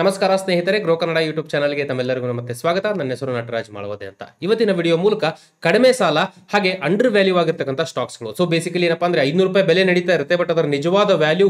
ನಮಸ್ಕಾರ ಸ್ನೇಹಿತರೆ, grow Kannada YouTube ಚಾನಲ್ಗೆ ತಮ್ಮೆಲ್ಲರಿಗೂ ಮತ್ತೆ ಸ್ವಾಗತ. ನನ್ನ ಹೆಸರು ನಟರಾಜ್ ಮಾಳವದೆ ಅಂತ. ಇವತ್ತಿನ ವಿಡಿಯೋ ಮೂಲಕ ಕಡಿಮೆ ಸಾಲ, ಹಾಗೆ ಅಂಡರ್ ವ್ಯಾಲ್ಯೂ ಆಗಿರ್ತಕ್ಕಂಥ ಸ್ಟಾಕ್ಸ್ಗಳು ಸೊ ಬೇಸಿಕಲಿ ಏನಪ್ಪಾ ಅಂದ್ರೆ ಐನೂರು ರೂಪಾಯಿ ಬೆಲೆ ನಡೀತಾ ಇರುತ್ತೆ ಬಟ್ ಅದರ ನಿಜವಾದ value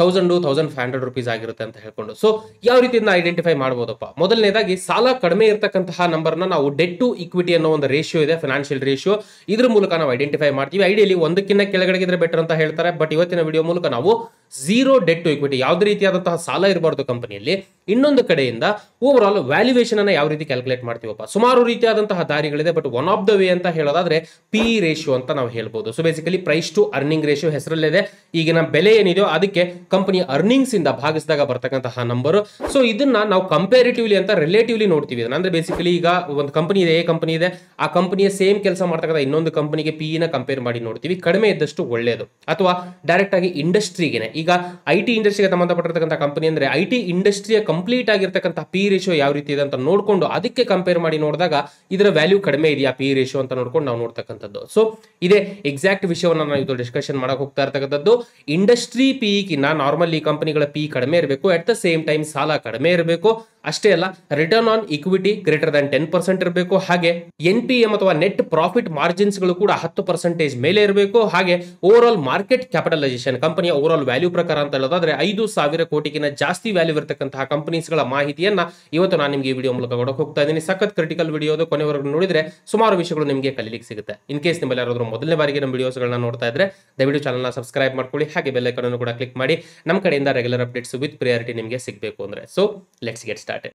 thousand thousand five hundred rupees ಆಗಿರುತ್ತೆ ಅಂತ ಹೇಳ್ಕೊಂಡು. ಸೊ ಯಾವ ರೀತಿ ಇದನ್ನ ಐಡೆಂಟಿಫೈ ಮಾಡಬಹುದಪ್ಪ ಮೊದಲನೇದಾಗಿ, ಸಾಲ ಕಡಿಮೆ ಇರತಕ್ಕಂತಹ ನಂಬರ್ನ ನಾವು ಡೆಟ್ ಟು ಇಕ್ವಿಟಿ ಅನ್ನೋ ಒಂದು ರೇಷಿಯೋ ಇದೆ ಫೈನಾನ್ಷಿಯಲ್ ರೇಷಿಯೋ ಇದ್ರ ಮೂಲಕ ನಾವು ಐಡೆಂಟಿಫೈ ಮಾಡ್ತೀವಿ. ಐಡಿಯಲ್ಲಿ ಒಂದಕ್ಕಿಂತ ಕೆಳಗಡೆ ಇದ್ರೆ ಬೆಟರ್ ಅಂತ ಹೇಳ್ತಾರೆ ಬಟ್ ಇವತ್ತಿನ ವಿಡಿಯೋ ಮೂಲಕ ನಾವು ಝೀರೋ ಡೆಟ್ ಟು ಇಕ್ವಿಟಿ ಯಾವುದೇ ರೀತಿಯಾದಂತಹ ಸಾಲ ಇರಬಾರ್ದು ಕಂಪನಿಯಲ್ಲಿ. ಇನ್ನೊಂದು ಕಡೆಯಿಂದ ಓವರ್ ಆಲ್ ವ್ಯಾಲ್ಯೂಯೇಷನ್ ಅನ್ನ ಯಾವ ರೀತಿ ಕ್ಯಾಲ್ಕುಲೇಟ್ ಮಾಡ್ತೀವಪ್ಪ? ಸುಮಾರು ರೀತಿಯಾದಂತಹ ದಾರಿಗಳಿದೆ but one of the way ಅಂತ ಹೇಳೋದಾದ್ರೆ ಪಿ ರೇಷಿಯೋ ಅಂತ ನಾವು ಹೇಳ್ಬೋದು. So basically price to earning ratio ಹೆಸರಲ್ಲಿದೆ. ಈಗಿನ ಬೆಲೆ ಏನಿದೆಯೋ ಅದಕ್ಕೆ ಕಂಪನಿಯ ಅರ್ನಿಂಗ್ಸ್ ಇಂದ ಭಾಗಿಸಿದಾಗ ಬರ್ತಕ್ಕಂತಹ ನಂಬರ್ ಸೊ ಇದನ್ನ ನಾವು ಕಂಪೇರಿಟಿವ್ಲಿ ಅಂತ ರಿಲೇಟಿವ್ಲಿ ನೋಡ್ತೀವಿ. ಅಂದ್ರೆ ಬೇಸಿಕಲಿ ಈಗ ಒಂದು ಕಂಪನಿ ಇದೆ ಎ ಕಂಪನಿ ಇದೆ. ಆ ಕಂಪನಿಯ ಸೇಮ್ ಕೆಲಸ ಮಾಡ್ತಕ್ಕಂಥ ಇನ್ನೊಂದು ಕಂಪನಿಗೆ ಪಿ ನ ಕಂಪೇರ್ ಮಾಡಿ ನೋಡ್ತೀವಿ. ಕಡಿಮೆ ಇದ್ದಷ್ಟು ಒಳ್ಳೆಯದು ಅಥವಾ ಡೈರೆಕ್ಟ್ ಆಗಿ ಇಂಡಸ್ಟ್ರಿಗೆ ಈಗ ಐ ಟಿ ಇಂಡಸ್ಟ್ರಿಗೆ ಸಂಬಂಧಪಟ್ಟಿರತಕ್ಕಂಥ ಕಂಪನಿ ಅಂದ್ರೆ ಐ ಟಿ ಇಂಡಸ್ಟ್ರಿಯ ಕಂಪ್ಲೀಟ್ ಆಗಿರ್ತಕ್ಕಂಥ ಪಿ ರೇಷಿಯೋ ಯಾವ ರೀತಿ ಇದೆ ಅಂತ ನೋಡ್ಕೊಂಡು ಅದಕ್ಕೆ ಕಂಪೇರ್ ಮಾಡಿ ನೋಡಿದಾಗ ಇದರ ವ್ಯಾಲ್ಯೂ ಕಡಿಮೆ ಇದೆಯಾ ಪಿ ರೇಷಿಯೋ ಅಂತ ನೋಡ್ಕೊಂಡು ನಾವು ನೋಡ್ತಕ್ಕಂಥದ್ದು. ಸೊ ಇದೇ ಎಕ್ಸಾಕ್ಟ್ ವಿಷಯವನ್ನು ನಾವು ಇದು ಡಿಸ್ಕಷನ್ ಮಾಡೋಕೆ ಹೋಗ್ತಾ ಇರ್ತಕ್ಕಂಥದ್ದು. ಇಂಡಸ್ಟ್ರಿ ಪಿ ಕಿನ್ನ ನಾರ್ಮಲ್ ಈ ಕಂಪನಿಗಳ ಪಿ ಕಡಿಮೆ ಇರಬೇಕು ಅಟ್ ದ ಸೇಮ್ ಟೈಮ್ ಸಾಲ ಕಡಿಮೆ ಇರಬೇಕು. ಅಷ್ಟೇ ಅಲ್ಲ return on equity greater than ten percent ಇರಬೇಕು. ಹಾಗೆ ಎನ್ ಪಿ ಎಂ ಅಥವಾ ನೆಟ್ ಪ್ರಾಫಿಟ್ ಮಾರ್ಜಿನ್ಸ್ಗಳು ಕೂಡ ಹತ್ತು ಪರ್ಸೆಂಟೇಜ್ ಮೇಲೆ ಇರಬೇಕು. ಹಾಗೆ ಓವರ್ ಆಲ್ ಮಾರ್ಕೆಟ್ ಕ್ಯಾಪಿಟಲೈಸೇಷನ್ ಕಂಪನಿಯ ಓವರ್ ಆಲ್ ವ್ಯಾಲ್ಯೂ ಪ್ರಕಾರ ಅಂತ ಹೇಳೋದಾದ್ರೆ ಐದು ಸಾವಿರ ಕೋಟಿಗಿನ ಜಾಸ್ತಿ ವ್ಯಾಲ್ಯೂ ಇರತಕ್ಕಂತಹ ಕಂಪನೀಸ್ಗಳ ಮಾಹಿತಿಯನ್ನ ಇವತ್ತು ನಾನು ನಿಮಗೆ ಈ ವಿಡಿಯೋ ಮೂಲಕ ಕೊಡಕ್ಕೆ ಹೋಗ್ತಾ ಇದ್ದೀನಿ. ಸಖತ್ ಕ್ರಿಟಿಕಲ್ ವಿಡಿಯೋದು ಕೊನೆವರೆಗೂ ನೋಡಿದ್ರೆ ಸುಮಾರು ವಿಷಯಗಳು ನಿಮಗೆ ಕಲಿಲಿಕ್ಕೆ ಸಿಗುತ್ತೆ. ಇನ್ ಕೇಸ್ ನಿಮ್ಮಲ್ಲಿ ಯಾರಾದರೂ ಮೊದಲನೇ ಬಾರಿಗೆ ನಮ್ಮ ವಿಡಿಯೋಸ್ಗಳನ್ನ ನೋಡ್ತಾ ಇದ್ರೆ ದಯವಿಟ್ಟು ಚಾನಲ್ನ ಸಬ್ಸ್ಕ್ರೈಬ್ ಮಾಡ್ಕೊಳ್ಳಿ, ಹಾಗೆ ಬೆಲ್ ಅನ್ನು ಕೂಡ ಕ್ಲಿಕ್ ಮಾಡಿ. ನಮ್ಮ ಕಡೆಯಿಂದ ರೆಗ್ಯುಲರ್ ಅಪ್ಡೇಟ್ಸ್ ವಿತ್ ಪ್ರಿಯಾರಿಟಿ ನಿಮಗೆ ಸಿಗಬೇಕು ಅಂದ್ರೆ. So let's get start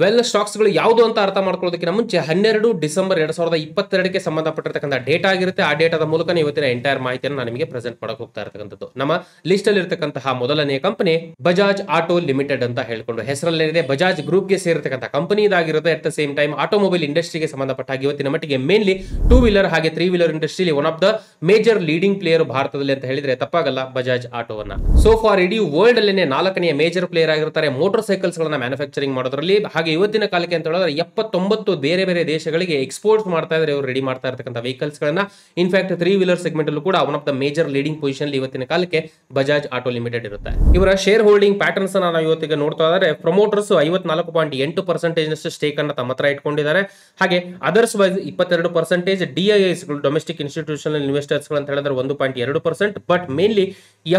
well ಸ್ಟಾಕ್ಸ್ಗಳು ಯಾವುದು ಅಂತ ಅರ್ಥ ಮಾಡ್ಕೊಳ್ಳೋದಕ್ಕಿಂತ ಮುಂಚೆ ಹನ್ನೆರಡು ಡಿಸೆಂಬರ್ ಎರಡ್ ಸಾವಿರದ ಇಪ್ಪತ್ತೆರಡಕ್ಕೆ ಸಂಬಂಧಪಟ್ಟಿರ್ತಕ್ಕಂಥ ಡೇಟಾ ಆಗಿರುತ್ತೆ. ಆ ಡೇಟಾದ ಮೂಲಕ ಇವತ್ತಿನ ಎಂಟೈರ್ ಮಾಹಿತಿಯನ್ನು ನಾನು ನಿಮಗೆ ಪ್ರೆಸೆಂಟ್ ಮಾಡಕ್ಕೆ ಹೋಗ್ತಾ ಇರತಕ್ಕಂಥದ್ದು. ನಮ್ಮ ಲಿಸ್ಟ್ ಅಲ್ಲಿ ಇರತಕ್ಕಂತಹ ಮೊದಲನೆಯ ಕಂಪನಿ ಬಜಾಜ್ ಆಟೋ ಲಿಮಿಟೆಡ್ ಅಂತ ಹೇಳ್ಕೊಂಡು ಹೆಸರಲ್ಲೇನಿದೆ. ಬಜಾಜ್ ಗ್ರೂಪ್ಗೆ ಸೇರಿರ್ತಕ್ಕಂಥ ಕಂಪನಿ ಇದಾಗಿರುತ್ತೆ. At the same time automobile ಇಂಡಸ್ಟ್ರಿಗೆ ಸಂಬಂಧಪಟ್ಟ ಇವತ್ತಿನ ಮಟ್ಟಿಗೆ ಮೇನ್ಲಿ ಟೂ ವೀಲರ್ ಹಾಗೆ three wheeler ಇಂಡಸ್ಟ್ರಿಲಿ one of the major leading player ಭಾರತದಲ್ಲಿ ಅಂತ ಹೇಳಿದ್ರೆ ತಪ್ಪಾಗಲ್ಲ ಬಜಾಜ್ ಆಟೋವನ್ನ ಸೋ ಫಾರ್ ಇಡೀ ವರ್ಲ್ಡ್ ಅಲ್ಲೇ ನಾಲ್ಕನೇ ಮೇಜರ್ ಪ್ಲೇಯರ್ ಆಗಿರ್ತಾರೆ. ಮೋಟರ್ ಸೈಕಲ್ಸ್ ಗಳನ್ನ ಮ್ಯಾನುಫ್ಯಾಕ್ಚರಿಂಗ್ ಮಾಡೋದ್ರಲ್ಲಿ ಹಾಗೆ ಇವತ್ತಿನ ಕಾಲಕ್ಕೆ ಅಂತ ಹೇಳಿದ್ರೆ ಎಪ್ಪತ್ತೊಂಬತ್ತು ಬೇರೆ ಬೇರೆ ದೇಶಗಳಿಗೆ ಎಕ್ಸ್ಪೋರ್ಟ್ ಮಾಡ್ತಾ ಇದ್ರೆ ಇವರು ರೆಡಿ ಮಾಡ್ತಾ ಇರ್ತಕ್ಕಂಥ ವೆಹಿಕಲ್ಸ್ ಗಳನ್ನ. ಇನ್ಫ್ಯಾಕ್ಟ್ ತ್ರೀ ವೀಲರ್ ಸೆಗ್ಮೆಂಟ್ ಅಲ್ಲೂ ಕೂಡ one of the major leading position ಇವತ್ತಿನ ಕಾಲಕ್ಕೆ ಬಜಾಜ್ ಆಟೋ ಲಿಮಿಟೆಡ್ ಇರುತ್ತೆ. ಇವರ ಶೇರ್ ಹೋಲ್ಡಿಂಗ್ ಪ್ಯಾಟರ್ನ್ಸ್ ನಾವು ಇವತ್ತಿಗೆ ನೋಡ್ತಾ ಇದ್ದಾರೆ ಪ್ರಮೋಟರ್ಸ್ ಐವತ್ನಾಲ್ಕು ಪಾಯಿಂಟ್ ಎಂಟು ಪರ್ಸೆಂಟೇಜ್ ಸ್ಟೇಕ್ ಅನ್ನ ತಮ್ಮ ಹತ್ರ ಇಟ್ಕೊಂಡಿದ್ದಾರೆ. ಹಾಗೆ ಅದರ್ಸ್ ವೈಸ್ ಇಪ್ಪತ್ತೆರಡು percentage DIIs domestic institutional investors ಅಂತ ಹೇಳಿದ್ರೆ ಒಂದು ಪಾಯಿಂಟ್ ಎರಡು percent but mainly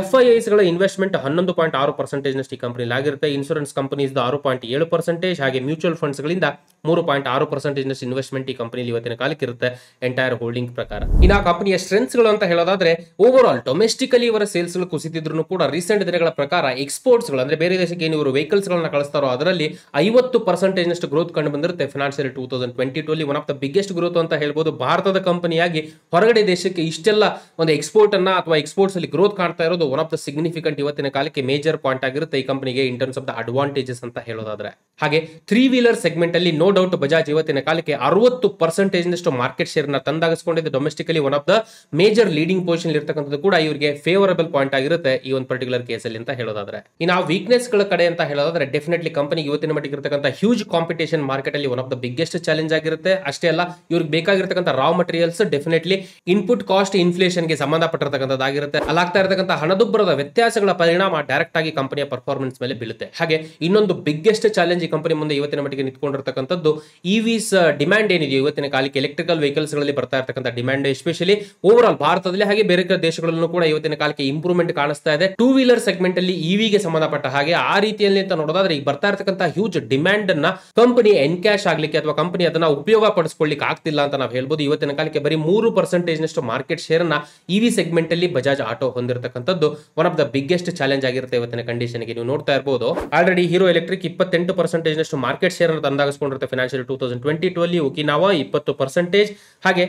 F I ಗಳ ಇನ್ವೆಸ್ಟ್ಮೆಂಟ್ ಹನ್ನೊಂದು ಪಾಯಿಂಟ್ ಆರು ಪರ್ಸೆಂಟೇಜ್ ನಷ್ಟು ಈ ಕಂಪನಿ ಆಗಿರುತ್ತೆ. ಇನ್ಶೂರೆನ್ಸ್ ಕಂಪನೀಸ್ ಆರು ಪಾಯಿಂಟ್ ಏಳು ಪರ್ಸೆಂಟೇಜ್ ಹಾಗೆ ಮ್ಯೂಚುವಲ್ ಫಂಡ್ಸ್ ಗಳಿಂದ ಮೂರು ಪಾಯಿಂಟ್ ಆರು ಪರ್ಸೆಂಟೇಜ್ ನಷ್ಟು ಇನ್ವೆಸ್ಟ್ಮೆಂಟ್ ಈ ಕಂಪನಿಲಿ ಇವತ್ತಿನ ಕಾಲಕ್ಕೆ ಇರುತ್ತೆ ಎಂಟೈರ್ ಹೋಲ್ಡಿಂಗ್ ಪ್ರಕಾರ. ಇನ್ನು ಆ ಕಂಪನಿಯ ಸ್ಟ್ರೆಂತ್ಸ್ಗಳು ಅಂತ ಹೇಳೋದಾದ್ರೆ ಓವರ್ ಆಲ್ ಡೊಮೆಸ್ಟಿಕಲಿ ಇವರ ಸೇಲ್ಸ್ಗಳು ಕುಸಿತಿದ್ರು ಕೂಡ ರೀಸೆಂಟ್ ದಿನಗಳ ಪ್ರಕಾರ ಎಕ್ಸ್ಪೋರ್ಟ್ಸ್ಗಳು ಅಂದ್ರೆ ಬೇರೆ ದೇಶಕ್ಕೆ ಏನು ಇವರು ವೆಹಿಕಲ್ಸ್ ಗಳನ್ನ ಕಳಿಸ್ತಾರೋ ಅದರಲ್ಲಿ ಐವತ್ತು ಪರ್ಸೆಂಟೇಜ್ ನಷ್ಟು ಗ್ರೋತ್ ಕಂಡು ಬಂದಿರುತ್ತೆ. Financial two thousand twenty two one of the biggest growth ಅಂತ ಹೇಳ್ಬೋದು. ಭಾರತದ ಕಂಪನಿಯಾಗಿ ಹೊರಗಡೆ ದೇಶಕ್ಕೆ ಇಷ್ಟೆಲ್ಲ ಒಂದು ಎಕ್ಸ್ಪೋರ್ಟ್ ಅನ್ನ ಅಥವಾ ಎಕ್ಸ್ಪೋರ್ಟ್ಸ್ ಅಲ್ಲಿ ಗ್ರೋತ್ ಕಾಣ್ತಾ ಇರೋದು ಒನ್ ಆಫ್ ದ ಸಿಗ್ನಿಫಿಕೆಂಟ್ ಇವತ್ತಿನ ಕಾಲಕ್ಕೆ ಮೇಜರ್ ಪಾಯಿಂಟ್ ಆಗಿರುತ್ತೆ ಈ ಕಂಪನಿಗೆ in terms of the advantages ಅಂತ ಹೇಳೋದಾದ್ರೆ. ಹಾಗೆ ತ್ರೀ ವೀಲರ್ ಸೆಗ್ಮೆಂಟ್ ಅಲ್ಲಿ ನೋ ಡೌಟ್ ಬಜಾಜ್ ಇವತ್ತಿನ ಕಾಲಕ್ಕೆ ಅರವತ್ತು ಪರ್ಸೆಂಟೇಜ್ ನಷ್ಟು ಮಾರ್ಕೆಟ್ ಶೇರ್ನ ತಂದಾಗಿಸ್ಕೊಂಡಿದೆ domestically one of the major leading position ಇರ್ತಕ್ಕಂಥದ್ದು ಕೂಡ ಇವರಿಗೆ ಫೇವರಬಲ್ ಪಾಯಿಂಟ್ ಆಗಿರುತ್ತೆ ಈ ಒಂದು ಪರ್ಟಿಕ್ಯುಲರ್ ಕೇಸ್ ಅಲ್ಲಿ ಅಂತ ಹೇಳೋದಾದ್ರೆ. ಇನ್ನು ವೀಕ್ನೆಸ್ಗಳ ಕಡೆ ಅಂತ ಹೇಳೋದಾದ್ರೆ ಡೆಫಿನೆಟ್ಲಿ ಕಂಪನಿ ಇವತ್ತಿನ ಮಟ್ಟಿಗೆ ಇರತಕ್ಕಂಥ ಹ್ಯೂಜ್ ಕಾಂಪಿಟೇಷನ್ ಮಾರ್ಕೆಟ್ ಅಲ್ಲಿ one of the biggest challenge ಆಗಿರುತ್ತೆ. ಅಷ್ಟೇ ಅಲ್ಲ, ಇವ್ರಿಗೆ ಬೇಕಾಗಿರ್ತಕ್ಕಂಥ raw materials definitely input cost ಇನ್ಫ್ಲೇಷನ್ಗೆ ಸಂಬಂಧಪಟ್ಟಿರತಕ್ಕಂಥದ್ದಾಗಿರುತ್ತೆ ಅಲ್ಲಾಗ್ತಾ ಇರತಕ್ಕಂಥ ಹಣದುಬ್ಬರದ ವ್ಯತ್ಯಾಸಗಳ ಪರಿಣಾಮ ಡೈರೆಕ್ಟ್ ಆಗಿ ಕಂಪನಿಯ ಪರ್ಫಾರ್ಮೆನ್ಸ್ ಮೇಲೆ ಬೀಳುತ್ತೆ. ಹಾಗೆ ಇನ್ನೊಂದು ಬಿಗ್ಗೆಸ್ಟ್ ಚಾಲೆಂಜ್ ಈ ಕಂಪನಿ ಮುಂದೆ ಇವತ್ತಿನ ಮಟ್ಟಿಗೆ ನಿಂತ್ಕೊಂಡಿರ್ತಕ್ಕಂಥದ್ದು ಇವಿಸ್ ಡಿಮ್ಯಾಂಡ್ ಏನಿದೆಯೋ ಇವತ್ತಿನ ಕಾಲಕ್ಕೆ ಎಲೆಕ್ಟ್ರಿಕಲ್ ವೆಹಿಕಲ್ಸ್ಗಳಲ್ಲಿ ಬರ್ತಾ ಇರತಕ್ಕಂಥ ಡಿಮ್ಯಾಂಡ್ ಎಸ್ಪೆಷಲಿ ಓವರ್ ಆಲ್ ಭಾರತದಲ್ಲಿ ಹಾಗೆ ಬೇರೆ ದೇಶಗಳಲ್ಲೂ ಕೂಡ ಇವತ್ತಿನ ಕಾಲಕ್ಕೆ ಇಂಪ್ರೂವ್ಮೆಂಟ್ ಕಾಣಿಸ್ತಾ ಇದೆ. ಟೂ ವೀಲರ್ ಸೆಗ್ಮೆಂಟ್ ಅಲ್ಲಿ ಇವಿಗೆ ಸಂಬಂಧಪಟ್ಟ ಹಾಗೆ ಆ ರೀತಿಯಲ್ಲಿ ಅಂತ ನೋಡೋದಾದ್ರೆ ಈಗ ಬರ್ತಾ ಇರತಕ್ಕಂಥ ಹ್ಯೂಜ್ ಡಿಮ್ಯಾಂಡ್ ಅನ್ನ ಕಂಪನಿ ಎನ್ಕ್ಯಾಶ್ ಆಗ್ಲಿಕ್ಕೆ ಅಥವಾ ಕಂಪನಿ ಅದನ್ನ ಉಪಯೋಗ ಪಡಿಸ್ಕೊಳ್ಳಿಕ್ಕೆ ಆಗ್ತಿಲ್ಲ ಅಂತ ನಾವು ಹೇಳ್ಬೋದು. ಇವತ್ತಿನ ಕಾಲಕ್ಕೆ ಬರೀ ಮೂರು ಪರ್ಸೆಂಟೇಜ್ ನಷ್ಟು ಮಾರ್ಕೆಟ್ ಶೇರ್ ಅನ್ನ ಇವಿ ಸೆಗ್ಮೆಂಟ್ ಅಲ್ಲಿ Bajaj auto ಹೊಂದಿರತಕ್ಕಂಥದ್ದು one of the biggest challenge ಆಗಿರುತ್ತೆ ಇವತ್ತಿನ ಕಂಡೀಷನ್ಗೆ. ನೀವು ನೋಡ್ತಾ ಇರಬಹುದು ಆಲ್ರೆಡಿ ಹೀರೋ ಎಲೆಕ್ಟ್ರಿಕ್ ಇಪ್ಪತ್ತೆಂಟು ಪರ್ಸೆಂಟೇಜ್ ನಷ್ಟು ಮಾರ್ಕೆಟ್ ಶೇರ್ ಅನ್ನು ತಂದಾಗಿಸ್ಕೊಂಡಿರುತ್ತೆ financial two thousand twenty two ಅಲ್ಲಿ ಉಕಿನಾವಾ ಇಪ್ಪತ್ತು ಪರ್ಸೆಂಟೇಜ್ ಹಾಗೆ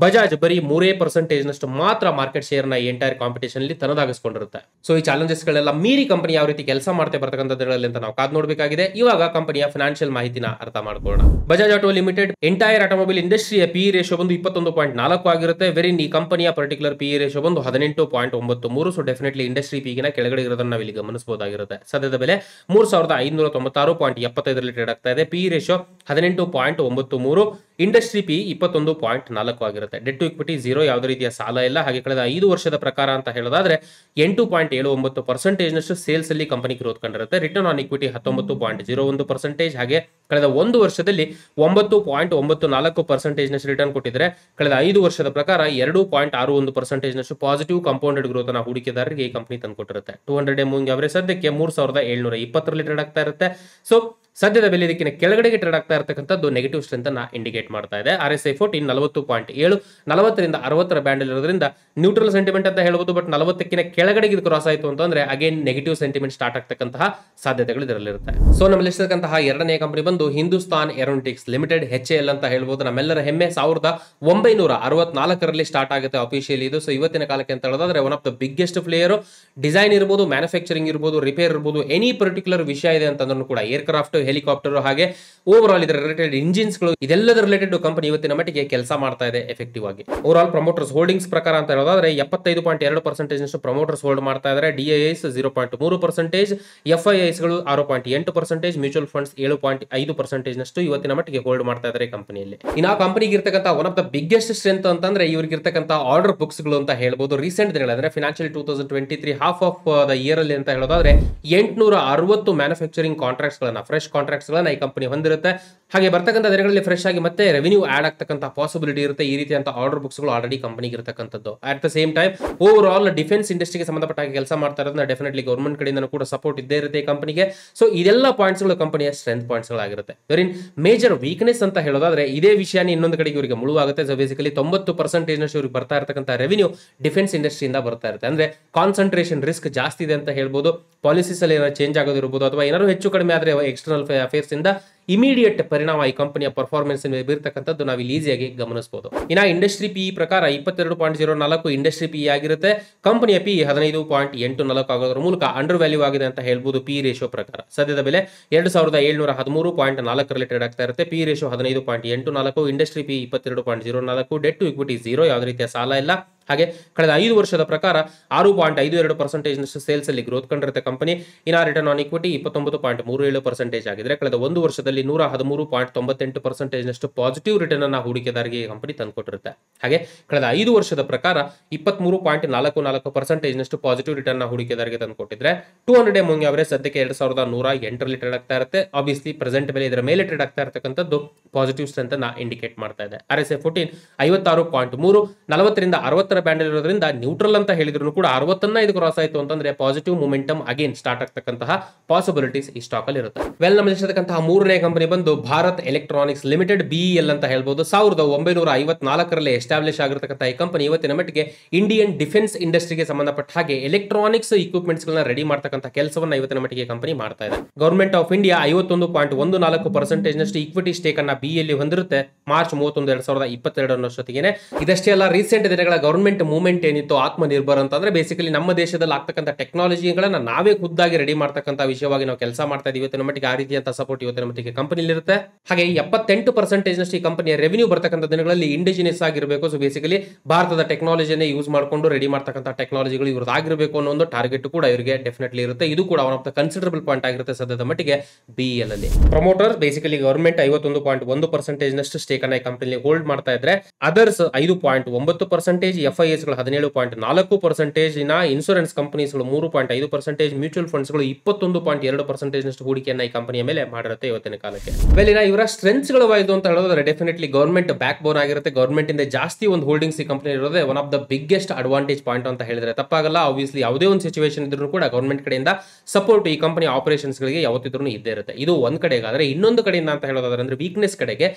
ಬಜಾಜ್ ಬರೀ ಮೂರೇ ಪರ್ಸೆಂಟೇಜ್ ನಷ್ಟು ಮಾತ್ರ ಮಾರ್ಕೆಟ್ ಶೇರ್ನ ಎಂಟೈರ್ ಕಾಂಪಿಟೇಷನ್ ಅಲ್ಲಿ ತನ್ನದಾಗಿಸ್ಕೊಂಡಿರುತ್ತೆ. ಸೊ ಈ ಚಾಲೆಂಜಸ್ ಗಳೆಲ್ಲ ಮೀರಿ ಕಂಪನಿ ಯಾವ ರೀತಿ ಕೆಲಸ ಮಾಡ್ತಾ ಬರ್ತಕ್ಕಂಥದ್ರಲ್ಲಿ ಅಂತ ನಾವು ಕಾದ್ ನೋಡಬೇಕಾಗಿದೆ. ಇವಾಗ ಕಂಪನಿಯ ಫಿನಾನ್ಷಿಯಲ್ ಮಾಹಿತಿನ ಅರ್ಥ ಮಾಡ್ಕೊಳ್ಳೋಣ. Bajaj Auto limited entire automobile ಇಂಡಸ್ಟ್ರಿಯ P ratio ಬಂದು ಇಪ್ಪತ್ತೊಂದು ಪಾಯಿಂಟ್ ನಾಲ್ಕು ಆಗಿರುತ್ತೆ. ವೆರಿನ್ ಈ ಕಂಪನಿಯ ಪರ್ಟಿಕ್ಯುಲರ್ ಪಿ ರೇಷೋ ಬಂದು ಹದಿನೆಂಟು ಪಾಯಿಂಟ್ ಒಂಬತ್ತು ಮೂರು. ಸೊ ಡೆಫಿನೆಟ್ಲಿ ಇಂಡಸ್ಟ್ರಿ ಪಿಗಿನ ಕೆಳಗಡೆ ಇರೋದನ್ನ ನಾವು ಇಲ್ಲಿ ಗಮನಿಸಬಹುದಾಗಿರುತ್ತೆ ಸದ್ಯದ ಬೆಲೆ ಮೂರು ಸಾವಿರದ ಐನೂರ ತೊಂಬತ್ತಾರು ಪಾಯಿಂಟ್ ಎಪ್ಪತ್ತೈದರಲ್ಲಿ ಟ್ರೇಡ್ ಆಗ್ತಾ ಇದೆ. ಪಿ ರೇಷೋ ಹದಿನೆಂಟು ಪಾಯಿಂಟ್ ಒಂಬತ್ತು ಮೂರು. ಇಂಡಸ್ಟ್ರಿ ಪಿ ಇಪ್ಪತ್ತೊಂದು ಪಾಯಿಂಟ್ ನಾಲ್ಕು ಆಗಿರುತ್ತೆ. ಆಗಿರುತ್ತೆ. ಡೆಟ್ ಟು ಇಕ್ವಿಟಿ ಜೀರೋ ಯಾವುದೇ ರೀತಿಯ ಸಾಲ ಇಲ್ಲ. ಹಾಗೆ ಕಳೆದ ಐದು ವರ್ಷದ ಪ್ರಕಾರ ಅಂತ ಹೇಳೋದಾದ್ರೆ ಎಂಟು ಪಾಯಿಂಟ್ ಏಳು ಒಂಬತ್ತು ಪರ್ಸೆಂಟೇಜ್ನಷ್ಟು ಸೇಲ್ಸ್ ಅಲ್ಲಿ ಕಂಪನಿ ಗ್ರೋತ್ ಕಂಡಿರುತ್ತೆ. ರಿಟರ್ನ್ ಆನ್ ಇಕ್ವಿಟಿ ಹತ್ತೊಂಬತ್ತು ಪಾಯಿಂಟ್ ಜೀರೋ ಒಂದು ಪರ್ಸೆಂಟೇಜ್ ಹಾಗೆ ಕಳೆದ ಒಂದು ವರ್ಷದಲ್ಲಿ ಒಂಬತ್ತು ಪಾಯಿಂಟ್ ಒಂಬತ್ತು ನಾಲ್ಕು ಪರ್ಸೆಂಟೇಜ್ನಷ್ಟು ರಿಟರ್ನ್ ಕೊಟ್ಟಿದ್ರೆ ಕಳೆದ ಐದು ವರ್ಷದ ಪ್ರಕಾರ ಎರಡು ಪಾಯಿಂಟ್ ಆರು ಒಂದು ಪರ್ಸೆಂಟೇಜ್ನಷ್ಟು ಪಾಸಿಟಿವ್ ಕಂಪೌಂಡೆಡ್ ಗ್ರೋತ್ ಹೂಡಿಕೆದಾರರಿಗೆ ಈ ಕಂಪನಿ ತಂದುಕೊಟ್ಟಿರುತ್ತೆ. ಟೂ ಹಂಡ್ರೆಡ್ ಎಂ ಅವರೇಜ್ ಸದ್ಯಕ್ಕೆ ಮೂರು ಸಾವಿರದ ಏಳ್ನೂರ ಇಪ್ಪತ್ತರಲ್ಲಿ ಟ್ರೇಡ್ ಆಗ್ತಾ ಇರುತ್ತೆ. ಸೊ ಸದ್ಯದ ಬೆಲೆ ಇದಕ್ಕಿಂತ ಕೆಳಗಡೆಗೆ ಟ್ರೇಡ್ ಆಗ್ತಾ ಇರತಕ್ಕಂಥದ್ದು ನೆಗೆಟಿವ್ ಸ್ಟ್ರೆಂತ್ ಅನ್ನ ಇಂಡಿಕೇಟ್ ಮಾಡ್ತಾ ಇದೆ. ಆರ್ ಎಸ್ ಐ ಫೋರ್ಟೀನ್ ನಲವತ್ತು ಪಾಯಿಂಟ್ ಏಳು, ನಲವತ್ತರಿಂದ ಅರವತ್ತರ ಬ್ಯಾಂಡ್ ಇರೋದ್ರಿಂದ ನ್ಯೂಟ್ರಲ್ ಸೆಂಟಿಮೆಂಟ್ ಅಂತ ಹೇಳ್ಬೋದು ಬಟ್ ನಲವತ್ತಕ್ಕಿಂತ ಕೆಳಗಡೆಗೆ ಇದು ಕ್ರಾಸ್ ಆಯಿತು ಅಂತಂದ್ರೆ ಅಗೇನ್ ನೆಗೆಟಿವ್ ಸೆಂಟಿಮೆಂಟ್ ಸ್ಟಾರ್ಟ್ ಆಗ್ತಕ್ಕಂತಹ ಸಾಧ್ಯತೆಗಳು ಇದರಲ್ಲಿರುತ್ತೆ. ಸೊ ನಮ್ಮ ಇರ್ತಕ್ಕಂತಹ ಎರಡನೇ ಕಂಪನಿ ಬಂದು Hindustan aeronautics limited H L ಅಂತ ಹೇಳ್ಬೋದು. ನಮ್ಮೆಲ್ಲರ ಹೆಮ್ಮೆ ಸಾವಿರದ ಒಂಬೈನೂರ ಅರವತ್ನಾಲ್ಕರಲ್ಲಿ ಸ್ಟಾರ್ಟ್ ಆಗುತ್ತೆ ಅಫಿಷಿಯಲ್ ಇದು. ಸೊ ಇವತ್ತಿನ ಕಾಲಕ್ಕೆ ಅಂತ ಹೇಳೋದಾದ್ರೆ one of the biggest player design ಇರ್ಬೋದು ಮ್ಯಾನುಫ್ಯಾಕ್ಚರಿಂಗ್ ಇರ್ಬೋದು ರಿಪೇರ್ ಇರ್ಬೋದು ಎನಿ ಪರ್ಟಿಕ್ಯುಲರ್ ವಿಷಯ ಇದೆ ಅಂತಂದ್ರೂ ಕೂಡ ಏರ್ಕ್ರಾಫ್ಟ್ ಹೆಲಿಕಾಪ್ಟರ್ ಹಾಗೆ ಓವರ್ ಆಲ್ ಇದರ ರಿಲೇಟೆಡ್ ಇಂಜಿನ್ಸ್ಗಳು ಇದೆಲ್ಲದ ರಿಲೇಟೆಡ್ ಕಂಪನಿ ಇವತ್ತಿನ ಮಟ್ಟಿಗೆ ಕೆಲಸ ಮಾಡ್ತಾ ಇದೆ ಎಫೆಕ್ಟಿವ್ ಆಗಿ. ಓವರ್ ಆಲ್ ಪ್ರಮೋಟರ್ಸ್ ಹೋಲ್ಡಿಂಗ್ಸ್ ಪ್ರಕಾರ ಅಂತ ಹೇಳೋದಾದ್ರೆ ಎಪ್ಪತ್ತೈದು ಪಾಯಿಂಟ್ ಎರಡು ಪರ್ಸೆಂಟೇಜ್ ನಷ್ಟು ಪ್ರಮೋಟರ್ಸ್ ಹೋಲ್ಡ್ ಮಾಡ್ತಾ ಇದ್ದಾರೆ ಡಿಐಎಸ್ ಜೀರೋ ಪಾಯಿಂಟ್ ಮೂರು ಪರ್ಸೆಂಟೇಜ್ ಎಫ್ಐಎಸ್ಗಳು ಆರು ಪಾಯಿಂಟ್ ಎಂಟು ಪರ್ಸೆಂಟೇಜ್ ಮ್ಯೂಚುವಲ್ ಫಂಡ್ಸ್ ಏಳು ಪಾಯಿಂಟ್ ಐದು ಪರ್ಸೆಂಟೇಜ್ ನಷ್ಟು ಇವತ್ತಿನ ಮಟ್ಟಿಗೆ ಹೋಲ್ಡ್ ಮಾಡ್ತಾ ಇದ್ದಾರೆ ಕಂಪನಿಯಲ್ಲಿ ಇನ್ನು ಕಂಪನಿಗೆ ಇರ್ತಕ್ಕಂಥ one of the biggest strength ಅಂತಂದ್ರೆ ಇವ್ರಿಗೆ ಇರ್ತಕ್ಕಂಥ ಆರ್ಡರ್ ಬುಕ್ಸ್ಗಳು ಅಂತ ಹೇಳ್ಬೋದು. Recent ದಿನಗಳಂದ್ರೆ financial two thousand twenty three half of the year ಅಲ್ಲಿ ಅಂತ ಹೇಳೋದಾದ್ರೆ ಎಂಟುನೂರ ಅರವತ್ತು ಮ್ಯಾನುಫ್ಯಾಕ್ಚರಿಂಗ್ ಕಾಂಟ್ರಾಕ್ಟ್ಸ್ ಗಳನ್ನ ಫ್ರೆಶ್ ಕಾಂಟ್ರಾಕ್ಟ್ಸ್ ಗಳನ್ನ ಈ ಕಂಪನಿ ಹೊಂದಿರುತ್ತೆ. ಹಾಗೆ ಬರ್ತಕ್ಕಂಥ ದಿನಗಳಲ್ಲಿ ಫ್ರೆಶ್ ಆಗಿ ಮತ್ತೆ ರೆವಿನ್ಯೂ ಆಡ್ ಆಗ್ತಕ್ಕಂಥ ಪಾಸಿಬಿಲಿಟಿ ಇರುತ್ತೆ. ಈ ರೀತಿಯಂತ ಆರ್ಡರ್ ಬುಕ್ಸ್ಗಳು ಆಲ್ರೆಡಿ ಕಂಪನಿಗೆ ಇರತಕ್ಕಂಥದ್ದು. At the same time overall defence ಇಂಡಸ್ಟ್ರಿಗೆ ಸಂಬಂಧಪಟ್ಟ ಕೆಲಸ ಮಾಡ್ತಾ ಇರೋದನ್ನ ಡೆಫಿನೆಟ್ಲಿ ಗೌರ್ಮೆಂಟ್ ಕಡೆಯಿಂದ ಕೂಡ ಸಪೋರ್ಟ್ ಇದ್ದೇ ಇರುತ್ತೆ ಈ ಕಂಪನಿಗೆ ಸೊ ಇದೆಲ್ಲ ಪಾಯಿಂಟ್ಸ್ಗಳು ಕಂಪನಿಯ ಸ್ಟ್ರೆಂತ್ ಪಾಯಿಂಟ್ಸ್ಗಳಾಗಿರುತ್ತೆ ವೆರಿನ್ ಮೇಜರ್ ವೀಕ್ನೆಸ್ ಅಂತ ಹೇಳೋದಾದ್ರೆ, ಇದೇ ವಿಷಯನೇ ಇನ್ನೊಂದು ಕಡೆಗೆ ಇವರಿಗೆ ಮುಳುವಾಗುತ್ತೆ. ಸೊ ಬೇಸಿಕಲಿ ತೊಂಬತ್ತು ಪರ್ಸೆಂಟೇಜ್ ನಷ್ಟು ಇವ್ರಿಗೆ ಬರ್ತಾ ಇರತಕ್ಕಂಥ ರೆವಿನ್ಯೂ ಡಿಫೆನ್ಸ್ ಇಂಡಸ್ಟ್ರಿಯಿಂದ ಬರ್ತಾ ಇರುತ್ತೆ. ಅಂದ್ರೆ ಕಾನ್ಸಂಟ್ರೇಷನ್ ರಿಸ್ಕ್ ಜಾಸ್ತಿ ಇದೆ ಅಂತ ಹೇಳ್ಬೋದು. ಪಾಲಿಸೀಸ್ ಅಲ್ಲಿ ಏನಾದ್ರು ಚೇಂಜ್ ಆಗೋದಿರ್ಬೋದು ಅಥವಾ ಏನಾದ್ರು ಹೆಚ್ಚು ಕಡಿಮೆ ಆದ್ರೆ ಎಕ್ಸ್ಟರ್ನಲ್ ಅಫೇರ್ಸ್ ಇಂದ ಇಮಿಡಿಯೇಟ್ ಪರಿಣಾಮ ಈ ಕಂಪನಿಯ ಪರ್ಫಾರ್ಮೆನ್ಸ್ ಬೀರ್ತಕ್ಕಂಥದ್ದು ನಾವು ಇಲ್ಲಿ ಈಸಿಯಾಗಿ ಗಮನಿಸಬಹುದು ಇನ್ನು ಇಂಡಸ್ಟ್ರಿ ಪಿ ಪ್ರಕಾರ ಇಪ್ಪತ್ತೆರಡು ಪಾಯಿಂಟ್ ಜೀರೋ ನಾಲ್ಕು ಇಂಡಸ್ಟ್ರಿ ಪಿ ಆಗಿರುತ್ತೆ. ಕಂಪನಿಯ ಪಿ ಹದಿನೈದು ಪಾಯಿಂಟ್ ಎಂಟು ನಾಲ್ಕು ಆಗೋದ್ರ ಮೂಲಕ ಅಂಡರ್ ವ್ಯಾಲ್ಯೂ ಆಗಿದೆ ಅಂತ ಹೇಳ್ಬೋದು ಪಿ ರೇಷಿಯೋ ಪ್ರಕಾರ. ಸದ್ಯದ ಬೆಲೆ ಎರಡು ಸಾವಿರದ ಏಳ್ನೂರ ಹದಿಮೂರು ಪಾಯಿಂಟ್ ನಾಲ್ಕರಲ್ಲಿ ಟ್ರೇಡ್ ಆಗ್ತಾ ಇರುತ್ತೆ. ಪಿ ರೇಷಿಯೋ ಹದಿನೈದು ಪಾಯಿಂಟ್ ಎಂಟು ನಾಲ್ಕು ಇಂಡಸ್ಟ್ರಿ ಪಿ ಇಪ್ಪತ್ತೆರಡು ಪಾಯಿಂಟ್ ಜೀರೋ ನಾಲ್ಕು ಡೆಟ್ ಟು ಇಕ್ವಿಟಿ ಜೀರೋ ಯಾವುದೇ ರೀತಿಯ ಸಾಲ ಇಲ್ಲ. ಹಾಗೆ ಕಳೆದ ಐದು ವರ್ಷದ ಪ್ರಕಾರ ಆರು ಪಾಯಿಂಟ್ ಐದು ಎರಡು ಪರ್ಸೆಂಟೇಜ್ನಷ್ಟು ಸೇಲ್ಸ್ ಅಲ್ಲಿ ಗ್ರೋತ್ ಕಂಡಿರುತ್ತೆ ಕಂಪನಿ ಇನ್ನ ರಿಟರ್ನ್ ಆನ್ ಇಕ್ವಿಟಿ ಇಪ್ಪತ್ತೊಂಬತ್ತು ಪಾಯಿಂಟ್ ಮೂರು ಏಳು ಪರ್ಸೆಂಟೇಜ್ ಆಗಿದ್ರೆ ಕಳೆದ ಒಂದು ವರ್ಷದಲ್ಲಿ ನೂರ ಹದಿಮೂರು ಪಾಯಿಂಟ್ ತೊಂಬತ್ತೆಂಟು ಪರ್ಸೆಂಟೇಜ್ನಷ್ಟು ಪಾಸಿಟಿವ್ ರಿಟರ್ನ್ ಅನ್ನು ಹೂಡಿಕೆದಾರಿಗೆ ಈ ಕಂಪನಿ ತಂದುಕೊಟ್ಟಿರುತ್ತೆ. ಹಾಗೆ ಕಳೆದ ಐದು ವರ್ಷದ ಪ್ರಕಾರ ಇಪ್ಪತ್ಮೂರು ಪಾಯಿಂಟ್ ನಾಲ್ಕು ನಾಲ್ಕು ಪರ್ಸೆಂಟೇಜ್ನಷ್ಟು ಪಾಸಿಟಿವ್ ರಿಟರ್ನ್ ಹೂಡಿಕೆದಾರರಿಗೆ ತಂದುಕೊಟ್ಟಿದ್ರೆ ಟೂ ಹಂಡ್ರೆಡ್ ಎಂ ಅವರೇ ಸದ್ಯಕ್ಕೆ ಎರಡು ಸಾವಿರದ ನೂರ ಎಂಟರಲ್ಲಿ ಟ್ರೇಡ್ ಆಗ್ತಾ ಇರುತ್ತೆ. ಆಬ್ವಿಯಸ್ಲಿ ಪ್ರೆಸೆಂಟ್ ಬೆಲೆ ಇದರ ಮೇಲೆ ಟ್ರೇಡ್ ಆಗ್ತಾ ಇರತಕ್ಕಂಥದ್ದು ಪಾಸಿಟಿವ್ ಅಂತ ನಾ ಇಂಡಿಕೇಟ್ ಮಾಡ್ತಾ ಇದೆ. ಆರ್ ಎಸ್ ಎ ಫೋರ್ಟೀನ್ ಐವತ್ತಾರು ಪಾಯಿಂಟ್ ಮೂರು, ನಲವತ್ತರಿಂದ ಅರವತ್ತರ ಬ್ಯಾಂಡ್ ಇರೋದ್ರಿಂದ ನ್ಯೂಟ್ರಲ್ ಅಂತ ಹೇಳಿದ್ರು ಕೂಡ ಅರವತ್ತನ್ನ ಇದು ಕ್ರಾಸ್ ಆಯಿತು ಅಂತಂದ್ರೆ ಪಾಸಿಟಿವ್ ಮೂಮೆಂಟಮ್ ಅಗೇನ್ ಸ್ಟಾರ್ಟ್ ಆಗ್ತಕ್ಕಂತಹ ಪಾಸಿಬಿಲಿಟೀಸ್ ಈ ಸ್ಟಾಕ್ ಅಲ್ಲಿ ಇರುತ್ತೆ. ವೆಲ್ ನಮ್ಮ ಇರ್ತಕ್ಕಂತಹ ಮೂರನೇ ಕಂಪನಿ ಬಂದು ಭಾರತ್ ಎಲೆಕ್ಟ್ರಾನಿಕ್ಸ್ ಲಿಮಿಟೆಡ್ ಬಿಇಎಲ್ ಅಂತ ಹೇಳ್ಬೋದು. ಸಾವಿರದ ಒಂಬೈನೂರ ಐವತ್ನಾಲ್ಕರಲ್ಲಿ ಎಸ್ಟಾಬ್ಲಿಷ್ ಆಗಿರತಕ್ಕಂತಹ ಈ ಕಂಪನಿ ಇವತ್ತಿನ ಮಟ್ಟಿಗೆ ಇಂಡಿಯನ್ ಡಿಫೆನ್ಸ್ ಇಂಡಸ್ಟ್ರಿಗೆ ಸಂಬಂಧಪಟ್ಟ ಹಾಗೆ ಎಲೆಕ್ಟ್ರಾನಿಕ್ಸ್ ಇಕ್ವಿಪ್ಮೆಂಟ್ಸ್ ಗಳನ್ನ ರೆಡಿ ಮಾಡ್ತಕ್ಕಂಥ ಕೆಲಸವನ್ನ ಇವತ್ತಿನ ಮಟ್ಟಿಗೆ ಕಂಪನಿ ಮಾಡ್ತಾ ಇದೆ. ಗೌರ್ಮೆಂಟ್ ಆಫ್ ಇಂಡಿಯಾ ಐವತ್ತೊಂದು ಪಾಯಿಂಟ್ ಒಂದು ನಾಲ್ಕು ಪರ್ಸೆಂಟೇಜ್ ನಷ್ಟು ಇಕ್ವಿಟಿ ಸ್ಟೇಕ್ ಅನ್ನ ಬಿಯಲ್ಲಿ ಹೊಂದಿರುತ್ತೆ. ಮಾರ್ಚ್ ಮೂವತ್ತೊಂದು, ಎರಡ್ ಸಾವಿರದ ಇಪ್ಪತ್ತೆರಡರಷ್ಟೊತ್ತಿಗೆ ಇದಷ್ಟೇ ಅಲ್ಲ ರೀಸೆಂಟ್ ದಿನಗಳ ಗವರ್ಮೆಂಟ್ ಮೂವ್ಮೆಂಟ್ ಏನಿತ್ತು ಆತ್ಮನಿರ್ಭರ್ ಅಂತಂದ್ರೆ ಬೇಸಿಕಲಿ ನಮ್ಮ ದೇಶದಲ್ಲಿ ಆಗ್ತಕ್ಕಂಥ ಟೆಕ್ನಾಲಜಿಗಳನ್ನ ನಾವೇ ಖುದ್ದಾಗಿ ರೆಡಿ ಮಾಡ್ತಕ್ಕಂಥ ವಿಷಯವಾಗಿ ನಾವು ಕೆಲಸ ಮಾಡ್ತಾ ಇದೀವಿ. ಇವತ್ತಿನ ಮಟ್ಟಿಗೆ ಆ ರೀತಿಯಂತ ಸಪೋರ್ಟ್ ಇವತ್ತಿನ ಮಟ್ಟಿಗೆ ಕಂಪನಿ ಇರುತ್ತೆ. ಹಾಗೆ ಎಪ್ಪತ್ತೆಂಟು ಪರ್ಸೆಂಟೇಜ್ ನಷ್ಟು ಈ ಕಂಪನಿಯ ರೆವಿನ್ಯೂ ಬರ್ತಕ್ಕಂಥ ದಿನಗಳಲ್ಲಿ ಇಂಡಿಜಿನಿಯಸ್ ಆಗಿರಬೇಕು. ಸೊ ಬೇಸಿಕಲಿ ಭಾರತದ ಟೆಕ್ನಾಲಜಿಯನ್ನೇ ಯೂಸ್ ಮಾಡಿಕೊಂಡು ರೆಡಿ ಮಾಡ್ತಕ್ಕಂಥ ಟೆಕ್ನಾಲಜಿಗಳು ಇವ್ರದ್ದು ಆಗಿರಬೇಕು ಅನ್ನೋ ಒಂದು ಟಾರ್ಗೆಟ್ ಕೂಡ ಇವರಿಗೆ ಡೆಫಿನೆಟ್ಲಿ ಇರುತ್ತೆ. ಇದು ಕೂಡ one of the considerable point ಆಗಿರುತ್ತೆ ಸದ್ಯದ ಮಟ್ಟಿಗೆ ಬಿ ಎಲ್ ಅಲ್ಲಿ. ಪ್ರಮೋಟರ್ ಬೇಸಿಕಲಿ ಗವರ್ಮೆಂಟ್ ಐವತ್ತೊಂದು ಪಾಯಿಂಟ್ ಒಂದು ಪರ್ಸೆಂಟೇಜ್ ನಷ್ಟು ಸ್ಟೇಕ್ ಅನ್ನ ಈ ಕಂಪನಿ ಹೋಲ್ಡ್ ಮಾಡ್ತಾ ಇದ್ರೆ ಅದರ್ಸ್ ಐದು ಪಾಯಿಂಟ್ ಒಂಬತ್ತು ಪರ್ಸೆಂಟೇಜ್ ಎಫ್ ಐ ಎಸ್ಗಳು ಹದಿನೇಳು ಪಾಯಿಂಟ್ ನಾಲ್ಕು ಪರ್ಸೆಂಟೇಜ್ ಇನ್ನ ಇನ್ಸೂರೆನ್ಸ್ ಕಂಪನೀಸ್ಗಳು ಮೂರು ಪಾಯಿಂಟ್ ಐದು ಪರ್ಸೆಂಟೇಜ್, ಮ್ಯೂಚುವಲ್ ಫಂಡ್ಸ್ಗಳು ಇಪ್ಪತ್ತೊಂದು ಪಾಯಿಂಟ್ ಎರಡು ಪರ್ಸೆಂಟೇಜ್ ನಷ್ಟು ಹೂಡಿಕೆಯನ್ನ ಈ ಕಂಪನಿಯ ಮೇಲೆ ಮಾಡಿರುತ್ತೆ ಇವತ್ತಿನ ಕಾಲಕ್ಕೆ. ವೆಲ್ ಇನ್ನ ಇವರ ಸ್ಟ್ರೆಂತ್ಸ್ಗಳು ಗಳು ವಾಯ್ದು ಅಂತ ಹೇಳೋದಾದ್ರೆ ಡೆಫಿನೆಟ್ಲಿ ಗೌರ್ಮೆಂಟ್ ಬ್ಯಾಕ್ ಬೋನ್ ಆಗಿರುತ್ತೆ. ಗೌರ್ಮೆಂಟ್ ಇಂದ ಜಾಸ್ತಿ ಒಂದು ಹೋಲ್ಡಿಂಗ್ಸ್ ಈ ಕಂಪನಿ ಇರೋದೇ one of the biggest advantage point ಅಂತ ಹೇಳಿದ್ರೆ. ತಪ್ಪಾಗಲ್ಲ ಆಬ್ವಿಯಸ್ಲಿ ಯಾವುದೇ ಒಂದು ಸಿಚುವೇಶನ್ ಇದ್ರೂ ಕೂಡ ಗೌರ್ಮೆಂಟ್ ಕಡೆಯಿಂದ ಸಪೋರ್ಟ್ ಈ ಕಂಪನಿ ಆಪರೇಷನ್ಸ್ ಗಳಿಗೆ ಯಾವತ್ತಿದ್ರೂ ಇದ್ದೇ ಇರುತ್ತೆ. ಇದು ಒಂದ್ ಕಡೆಗೆ. ಆದ್ರೆ ಇನ್ನೊಂದು ಕಡೆಯಿಂದ ಅಂತ ಹೇಳೋದಾದ್ರೆ ಅಂದ್ರೆ ವೀಕ್ನೆಸ್ ಕಡೆಗೆ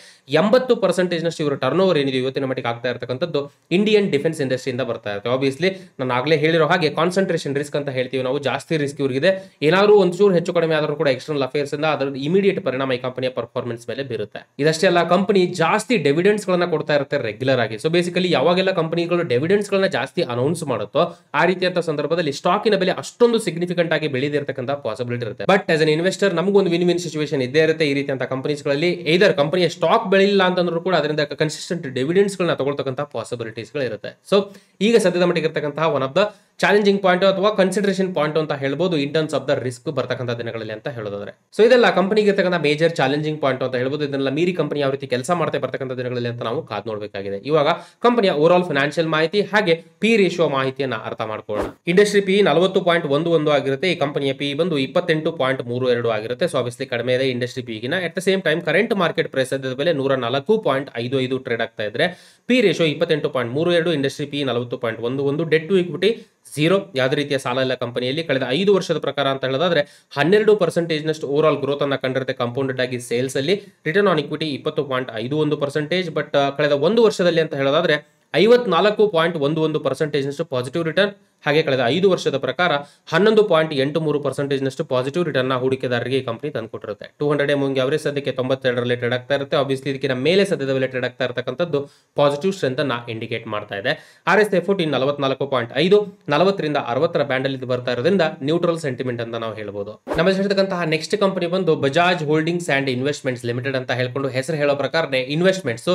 ಎಂಬತ್ತು ಪರ್ಸೆಂಟೇಜ್ ನಷ್ಟು ಇವರ ಟರ್ನ್ ಓವರ್ ಏನಿದೆ ಇವತ್ತಿನ ಮಟ್ಟಿಗೆ ಆಗ್ತಾ ಇರತಕ್ಕಂಥದ್ದು ಇಂಡಿಯನ್ ಡಿಫೆನ್ಸ್ ಇಂಡಸ್ಟ್ರಿಯಿಂದ ಬರ್ತಾ ಇರುತ್ತೆ. ಆಬ್ವಿಯಸ್ಲಿ ನಾನು ಆಗಲೇ ಹೇಳಿರೋ ಹಾಗೆ ಕಾನ್ಸಂಟ್ರೇಷನ್ ರಿಸ್ಕ್ ಅಂತ ಹೇಳ್ತೀವಿ ನಾವು, ಜಾಸ್ತಿ ರಿಸ್ಕ್ ಇವ್ರಿಗೆ ಏನಾದರೂ ಒಂಚೂರು ಹೆಚ್ಚು ಕಡಿಮೆ ಆದರೂ ಕೂಡ ಎಕ್ಸ್ಟರ್ನಲ್ ಅಫೇರ್ಸ್ ಇಂದ ಅದರ ಇಮಿಡಿಯೇಟ್ ಪರಿಣಾಮ ಈ ಕಂಪನಿಯ ಪರ್ಫಾರ್ಮೆನ್ಸ್ ಮೇಲೆ ಬೀರುತ್ತೆ. ಇದಷ್ಟೇ ಅಲ್ಲ ಕಂಪನಿ ಜಾಸ್ತಿ ಡೆವಿಡೆನ್ಸ್ ಗಳನ್ನ ಕೊಡ್ತಾ ಇರುತ್ತೆ ರೆಗ್ಯುಲರ್ ಆಗಿ. ಸೊ ಬೇಸಿಕಲಿ ಯಾವಾಗೆಲ್ಲ ಕಂಪನಿಗಳು ಡೆವಿಡೆನ್ಸ್ ಗಳನ್ನ ಜಾಸ್ತಿ ಅನೌನ್ಸ್ ಮಾಡುತ್ತೋ, ಆ ರೀತಿಯಂತ ಸಂದರ್ಭದಲ್ಲಿ ಸ್ಟಾಕಿನ ಬೆಲೆ ಅಷ್ಟೊಂದು ಸಿಗ್ನಿಫಿಕೆಂಟ್ ಆಗಿ ಬೆಳೆದಿರ್ತಕ್ಕಂಥ ಪಾಸಿಬಿಲಿಟಿ ಇರುತ್ತೆ. ಬಟ್ ಆಸ್ ಅನ್ ಇನ್ವೆಸ್ಟರ್ ನಮಗೊಂದು ವಿನ್ ವಿನ್ ಸಿಚುವೇಶನ್ ಇದ್ದೇ ಇರುತ್ತೆ ಈ ರೀತಿಯಂತ ಕಂಪನೀಸ್ಗಳಲ್ಲಿ ಇದರ್ ಕಂಪನಿಯ ಸ್ಟಾಕ್ ಬೆಳಿಲ್ಲ ಅಂತಂದ್ರೂ ಕೂಡ ಅದರಿಂದ ಕನ್ಸಿಸ್ಟೆಂಟ್ ಡೆವಿಡೆನ್ಸ್ ಗಳನ್ನ ತಗೊಳ್ತಕ್ಕಂಥ ಪಾಸಿಬಿಲಿಟೀಸ್ ಇರುತ್ತೆ ಸೊ ಈಗ ಸದ್ಯದ ಮಟ್ಟಿಗೆ ಇರ್ತಕ್ಕಂತಹ one of the challenging point ಅಥವಾ ಕನ್ಸಿಡರೇಷನ್ ಪಾಯಿಂಟ್ ಅಂತ ಹೇಳ್ಬೋದು in terms of the risk ಬರ್ತಕ್ಕಂಥ ದಿನಗಳಲ್ಲಿ ಅಂತ ಹೇಳೋದಾದ್ರೆ. ಸೊ ಇದೆಲ್ಲ ಕಂಪನಿಗೆ ಇರ್ತಕ್ಕಂಥ ಮೇಜರ್ ಚಾಲೆಂಜಿಂಗ್ ಪಾಯಿಂಟ್ ಅಂತ ಹೇಳ್ಬೋದು. ಇದನ್ನೆಲ್ಲ ಮೀರಿ ಕಂಪನಿ ಯಾವ ರೀತಿ ಕೆಲಸ ಮಾಡ್ತಾ ಬರ್ತಕ್ಕಂಥ ದಿನಗಳಲ್ಲಿ ಅಂತ ನಾವು ಕಾದ್ ನೋಡಬೇಕಾಗಿದೆ. ಇವಾಗ ಕಂಪನಿಯ ಓವರ್ ಆಲ್ ಫಿನಾನ್ಷಿಯಲ್ ಮಾಹಿತಿ ಹಾಗೆ ಪಿ ರೇಷಿಯೋ ಮಾಹಿತಿಯನ್ನು ಅರ್ಥ ಮಾಡ್ಕೊಳ್ಳೋಣ. ಇಂಡಸ್ಟ್ರಿ ಪಿ ನಲವತ್ತು ಪಾಯಿಂಟ್ ಒಂದು ಒಂದು ಆಗಿರುತ್ತೆ. ಈ ಕಂಪನಿಯ ಪಿ ಬಂದು ಇಪ್ಪತ್ತೆಂಟು ಪಾಯಿಂಟ್ ಮೂರು ಎರಡು ಆಗಿರುತ್ತೆ. ಸೊ ಆಬ್ವಿಯಸ್ಲಿ ಕಡಿಮೆ ಇದೆ industry ಪಿಗಿನ at the same time current market price ಮೇಲೆ ನೂರ ನಾಲ್ಕು ಪಾಯಿಂಟ್ ಐದು ಐದು ಟ್ರೇಡ್ ಆಗ್ತಾ ಇದ್ರೆ ಪಿ ರೇಷಿಯೋ ಇಪ್ಪತ್ತೆಂಟು ಪಾಯಿಂಟ್ ಮೂರು ಎರಡು ಇಂಡಸ್ಟ್ರಿ ಪಿ ನಲವತ್ತು ಪಾಯಿಂಟ್ ಒಂದು ಒಂದು ಡೆಟ್ ಟು ಇಕ್ವಿಟಿ ಝೀರೋ ಯಾವುದೇ ರೀತಿಯ ಸಾಲ ಇಲ್ಲ ಕಂಪನಿಯಲ್ಲಿ. ಕಳೆದ ಐದು ವರ್ಷದ ಪ್ರಕಾರ ಅಂತ ಹೇಳೋದಾದ್ರೆ, ಹನ್ನೆರಡು ಪರ್ಸೆಂಟೇಜ್ನಷ್ಟು ಓವರ್ ಆಲ್ ಗ್ರೋತ್ ಅನ್ನ ಕಂಡಿರುತ್ತೆ ಕಂಪೌಂಡೆಡ್ ಆಗಿ ಸೇಲ್ಸ್ ಅಲ್ಲಿ. ರಿಟರ್ನ್ ಆನ್ ಇಕ್ವಿಟಿ ಇಪ್ಪತ್ತು ಪಾಯಿಂಟ್ ಐದು ಒಂದು ಪರ್ಸೆಂಟೇಜ್ ಬಟ್ ಕಳೆದ ಒಂದು ವರ್ಷದಲ್ಲಿ ಅಂತ ಹೇಳೋದಾದ್ರೆ, ಐವತ್ನಾಲ್ಕು ಪಾಯಿಂಟ್ ಒಂದು ಒಂದು ಪರ್ಸೆಂಟೇಜ್ನಷ್ಟು ಪಾಸಿಟಿವ್ ರಿಟರ್ನ್ ಹಾಗೆ ಕಳೆದ ಐದು ವರ್ಷದ ಪ್ರಕಾರ ಹನ್ನೊಂದು ಪಾಯಿಂಟ್ ಎಂಟು ಮೂರು ಪರ್ಸೆಂಟೇಜ್ನಷ್ಟು ಪಾಸಿಟಿವ್ ರಿಟರ್ನ್ ಹೂಡಿಕೆದಾರರಿಗೆ ಈ ಕಂಪನಿ ತಂದುಕೊಟ್ಟಿರುತ್ತೆ. ಟೂ ಹಂಡ್ರೆಡ್ ಎಂ ಅವರೇ ಸದ್ಯಕ್ಕೆ ತೊಂಬತ್ತೆರಡರಲ್ಲಿ ಟ್ರೆಡ್ ಆಗ್ತಾ ಇರುತ್ತೆ. ಆಬ್ವಿಯಸ್ಲಿ ಇದಕ್ಕಿಂತ ಮೇಲೆ ಸದ್ಯದ ಟ್ರೇಡ್ ಆಗ್ತಾ ಇರತಕ್ಕಂಥದ್ದು ಪಾಸಿಟಿವ್ ಸ್ಟ್ರೆಂತ್ ಅನ್ನ ಇಂಡಿಕೇಟ್ ಮಾಡ್ತಾ ಇದೆ. ಆರ್ ಎಸ್ ಎಫ್ ಇನ್ ನಲವತ್ನಾಲ್ಕು ಪಾಯಿಂಟ್ ಐದು, ನಲವತ್ತರಿಂದ ಅರವತ್ತರ ಬ್ಯಾಂಡ್ ಅಲ್ಲಿ ಬರ್ತಾ ಇರೋದ್ರಿಂದ ನ್ಯೂಟ್ರಲ್ ಸೆಂಟಿಮೆಂಟ್ ಅಂತ ನಾವು ಹೇಳ್ಬೋದು. ನಮ್ಮ ಹೇಳ್ತಕ್ಕಂತಹ ನೆಕ್ಸ್ಟ್ ಕಂಪನಿ ಬಂದು Bajaj holdings and investments limited ಅಂತ ಹೇಳ್ಕೊಂಡು ಹೆಸರು ಹೇಳೋ ಪ್ರಕಾರನೇ investments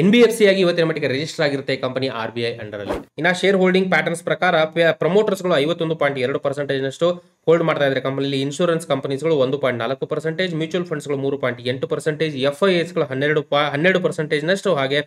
N B F C ಆಗಿ ಇವತ್ತಿನ ಮಟ್ಟಿಗೆ ರಿಜಿಸ್ಟರ್ ಆಗಿರುತ್ತೆ company R B I under ಅಲ್ಲಿ ಇನ್ನ ಶೇರ್ ಹೋಲ್ಡಿಂಗ್ ಪ್ಯಾಟರ್ನ್ಸ್ ಪ್ರಕಾರ ಪ್ರಮೋಟರ್ಸ್ಗಳು ಐವತ್ತೊಂದು ಪಾಯಿಂಟ್ ಎರಡು ಪರ್ಸೆಂಟೇಜ್ ನಷ್ಟು ಹೋಲ್ಡ್ ಮಾಡ್ತಾ ಇದ್ದಾರೆ ಕಂಪನಿಲಿ ಇನ್ಶೂರೆನ್ಸ್ ಕಂಪನೀಸ್ಗಳು ಒಂದು ಪಾಯಿಂಟ್ ನಾಲ್ಕು ಪರ್ಸೆಂಟೇಜ್ ಮ್ಯೂಚುವಲ್ ಫಂಡ್ಸ್ಗಳು ಮೂರು ಪಾಯಿಂಟ್ ಎಂಟು ಪರ್ಸೆಂಟೇಜ್ ಎಫ್ ಐ ಎಸ್ಗಳು ಹನ್ನೆರಡು ಪಾ ಹನ್ನೆರಡು ಪರ್ಸೆಂಟೇಜ್ನಷ್ಟು ಹಾಗೆ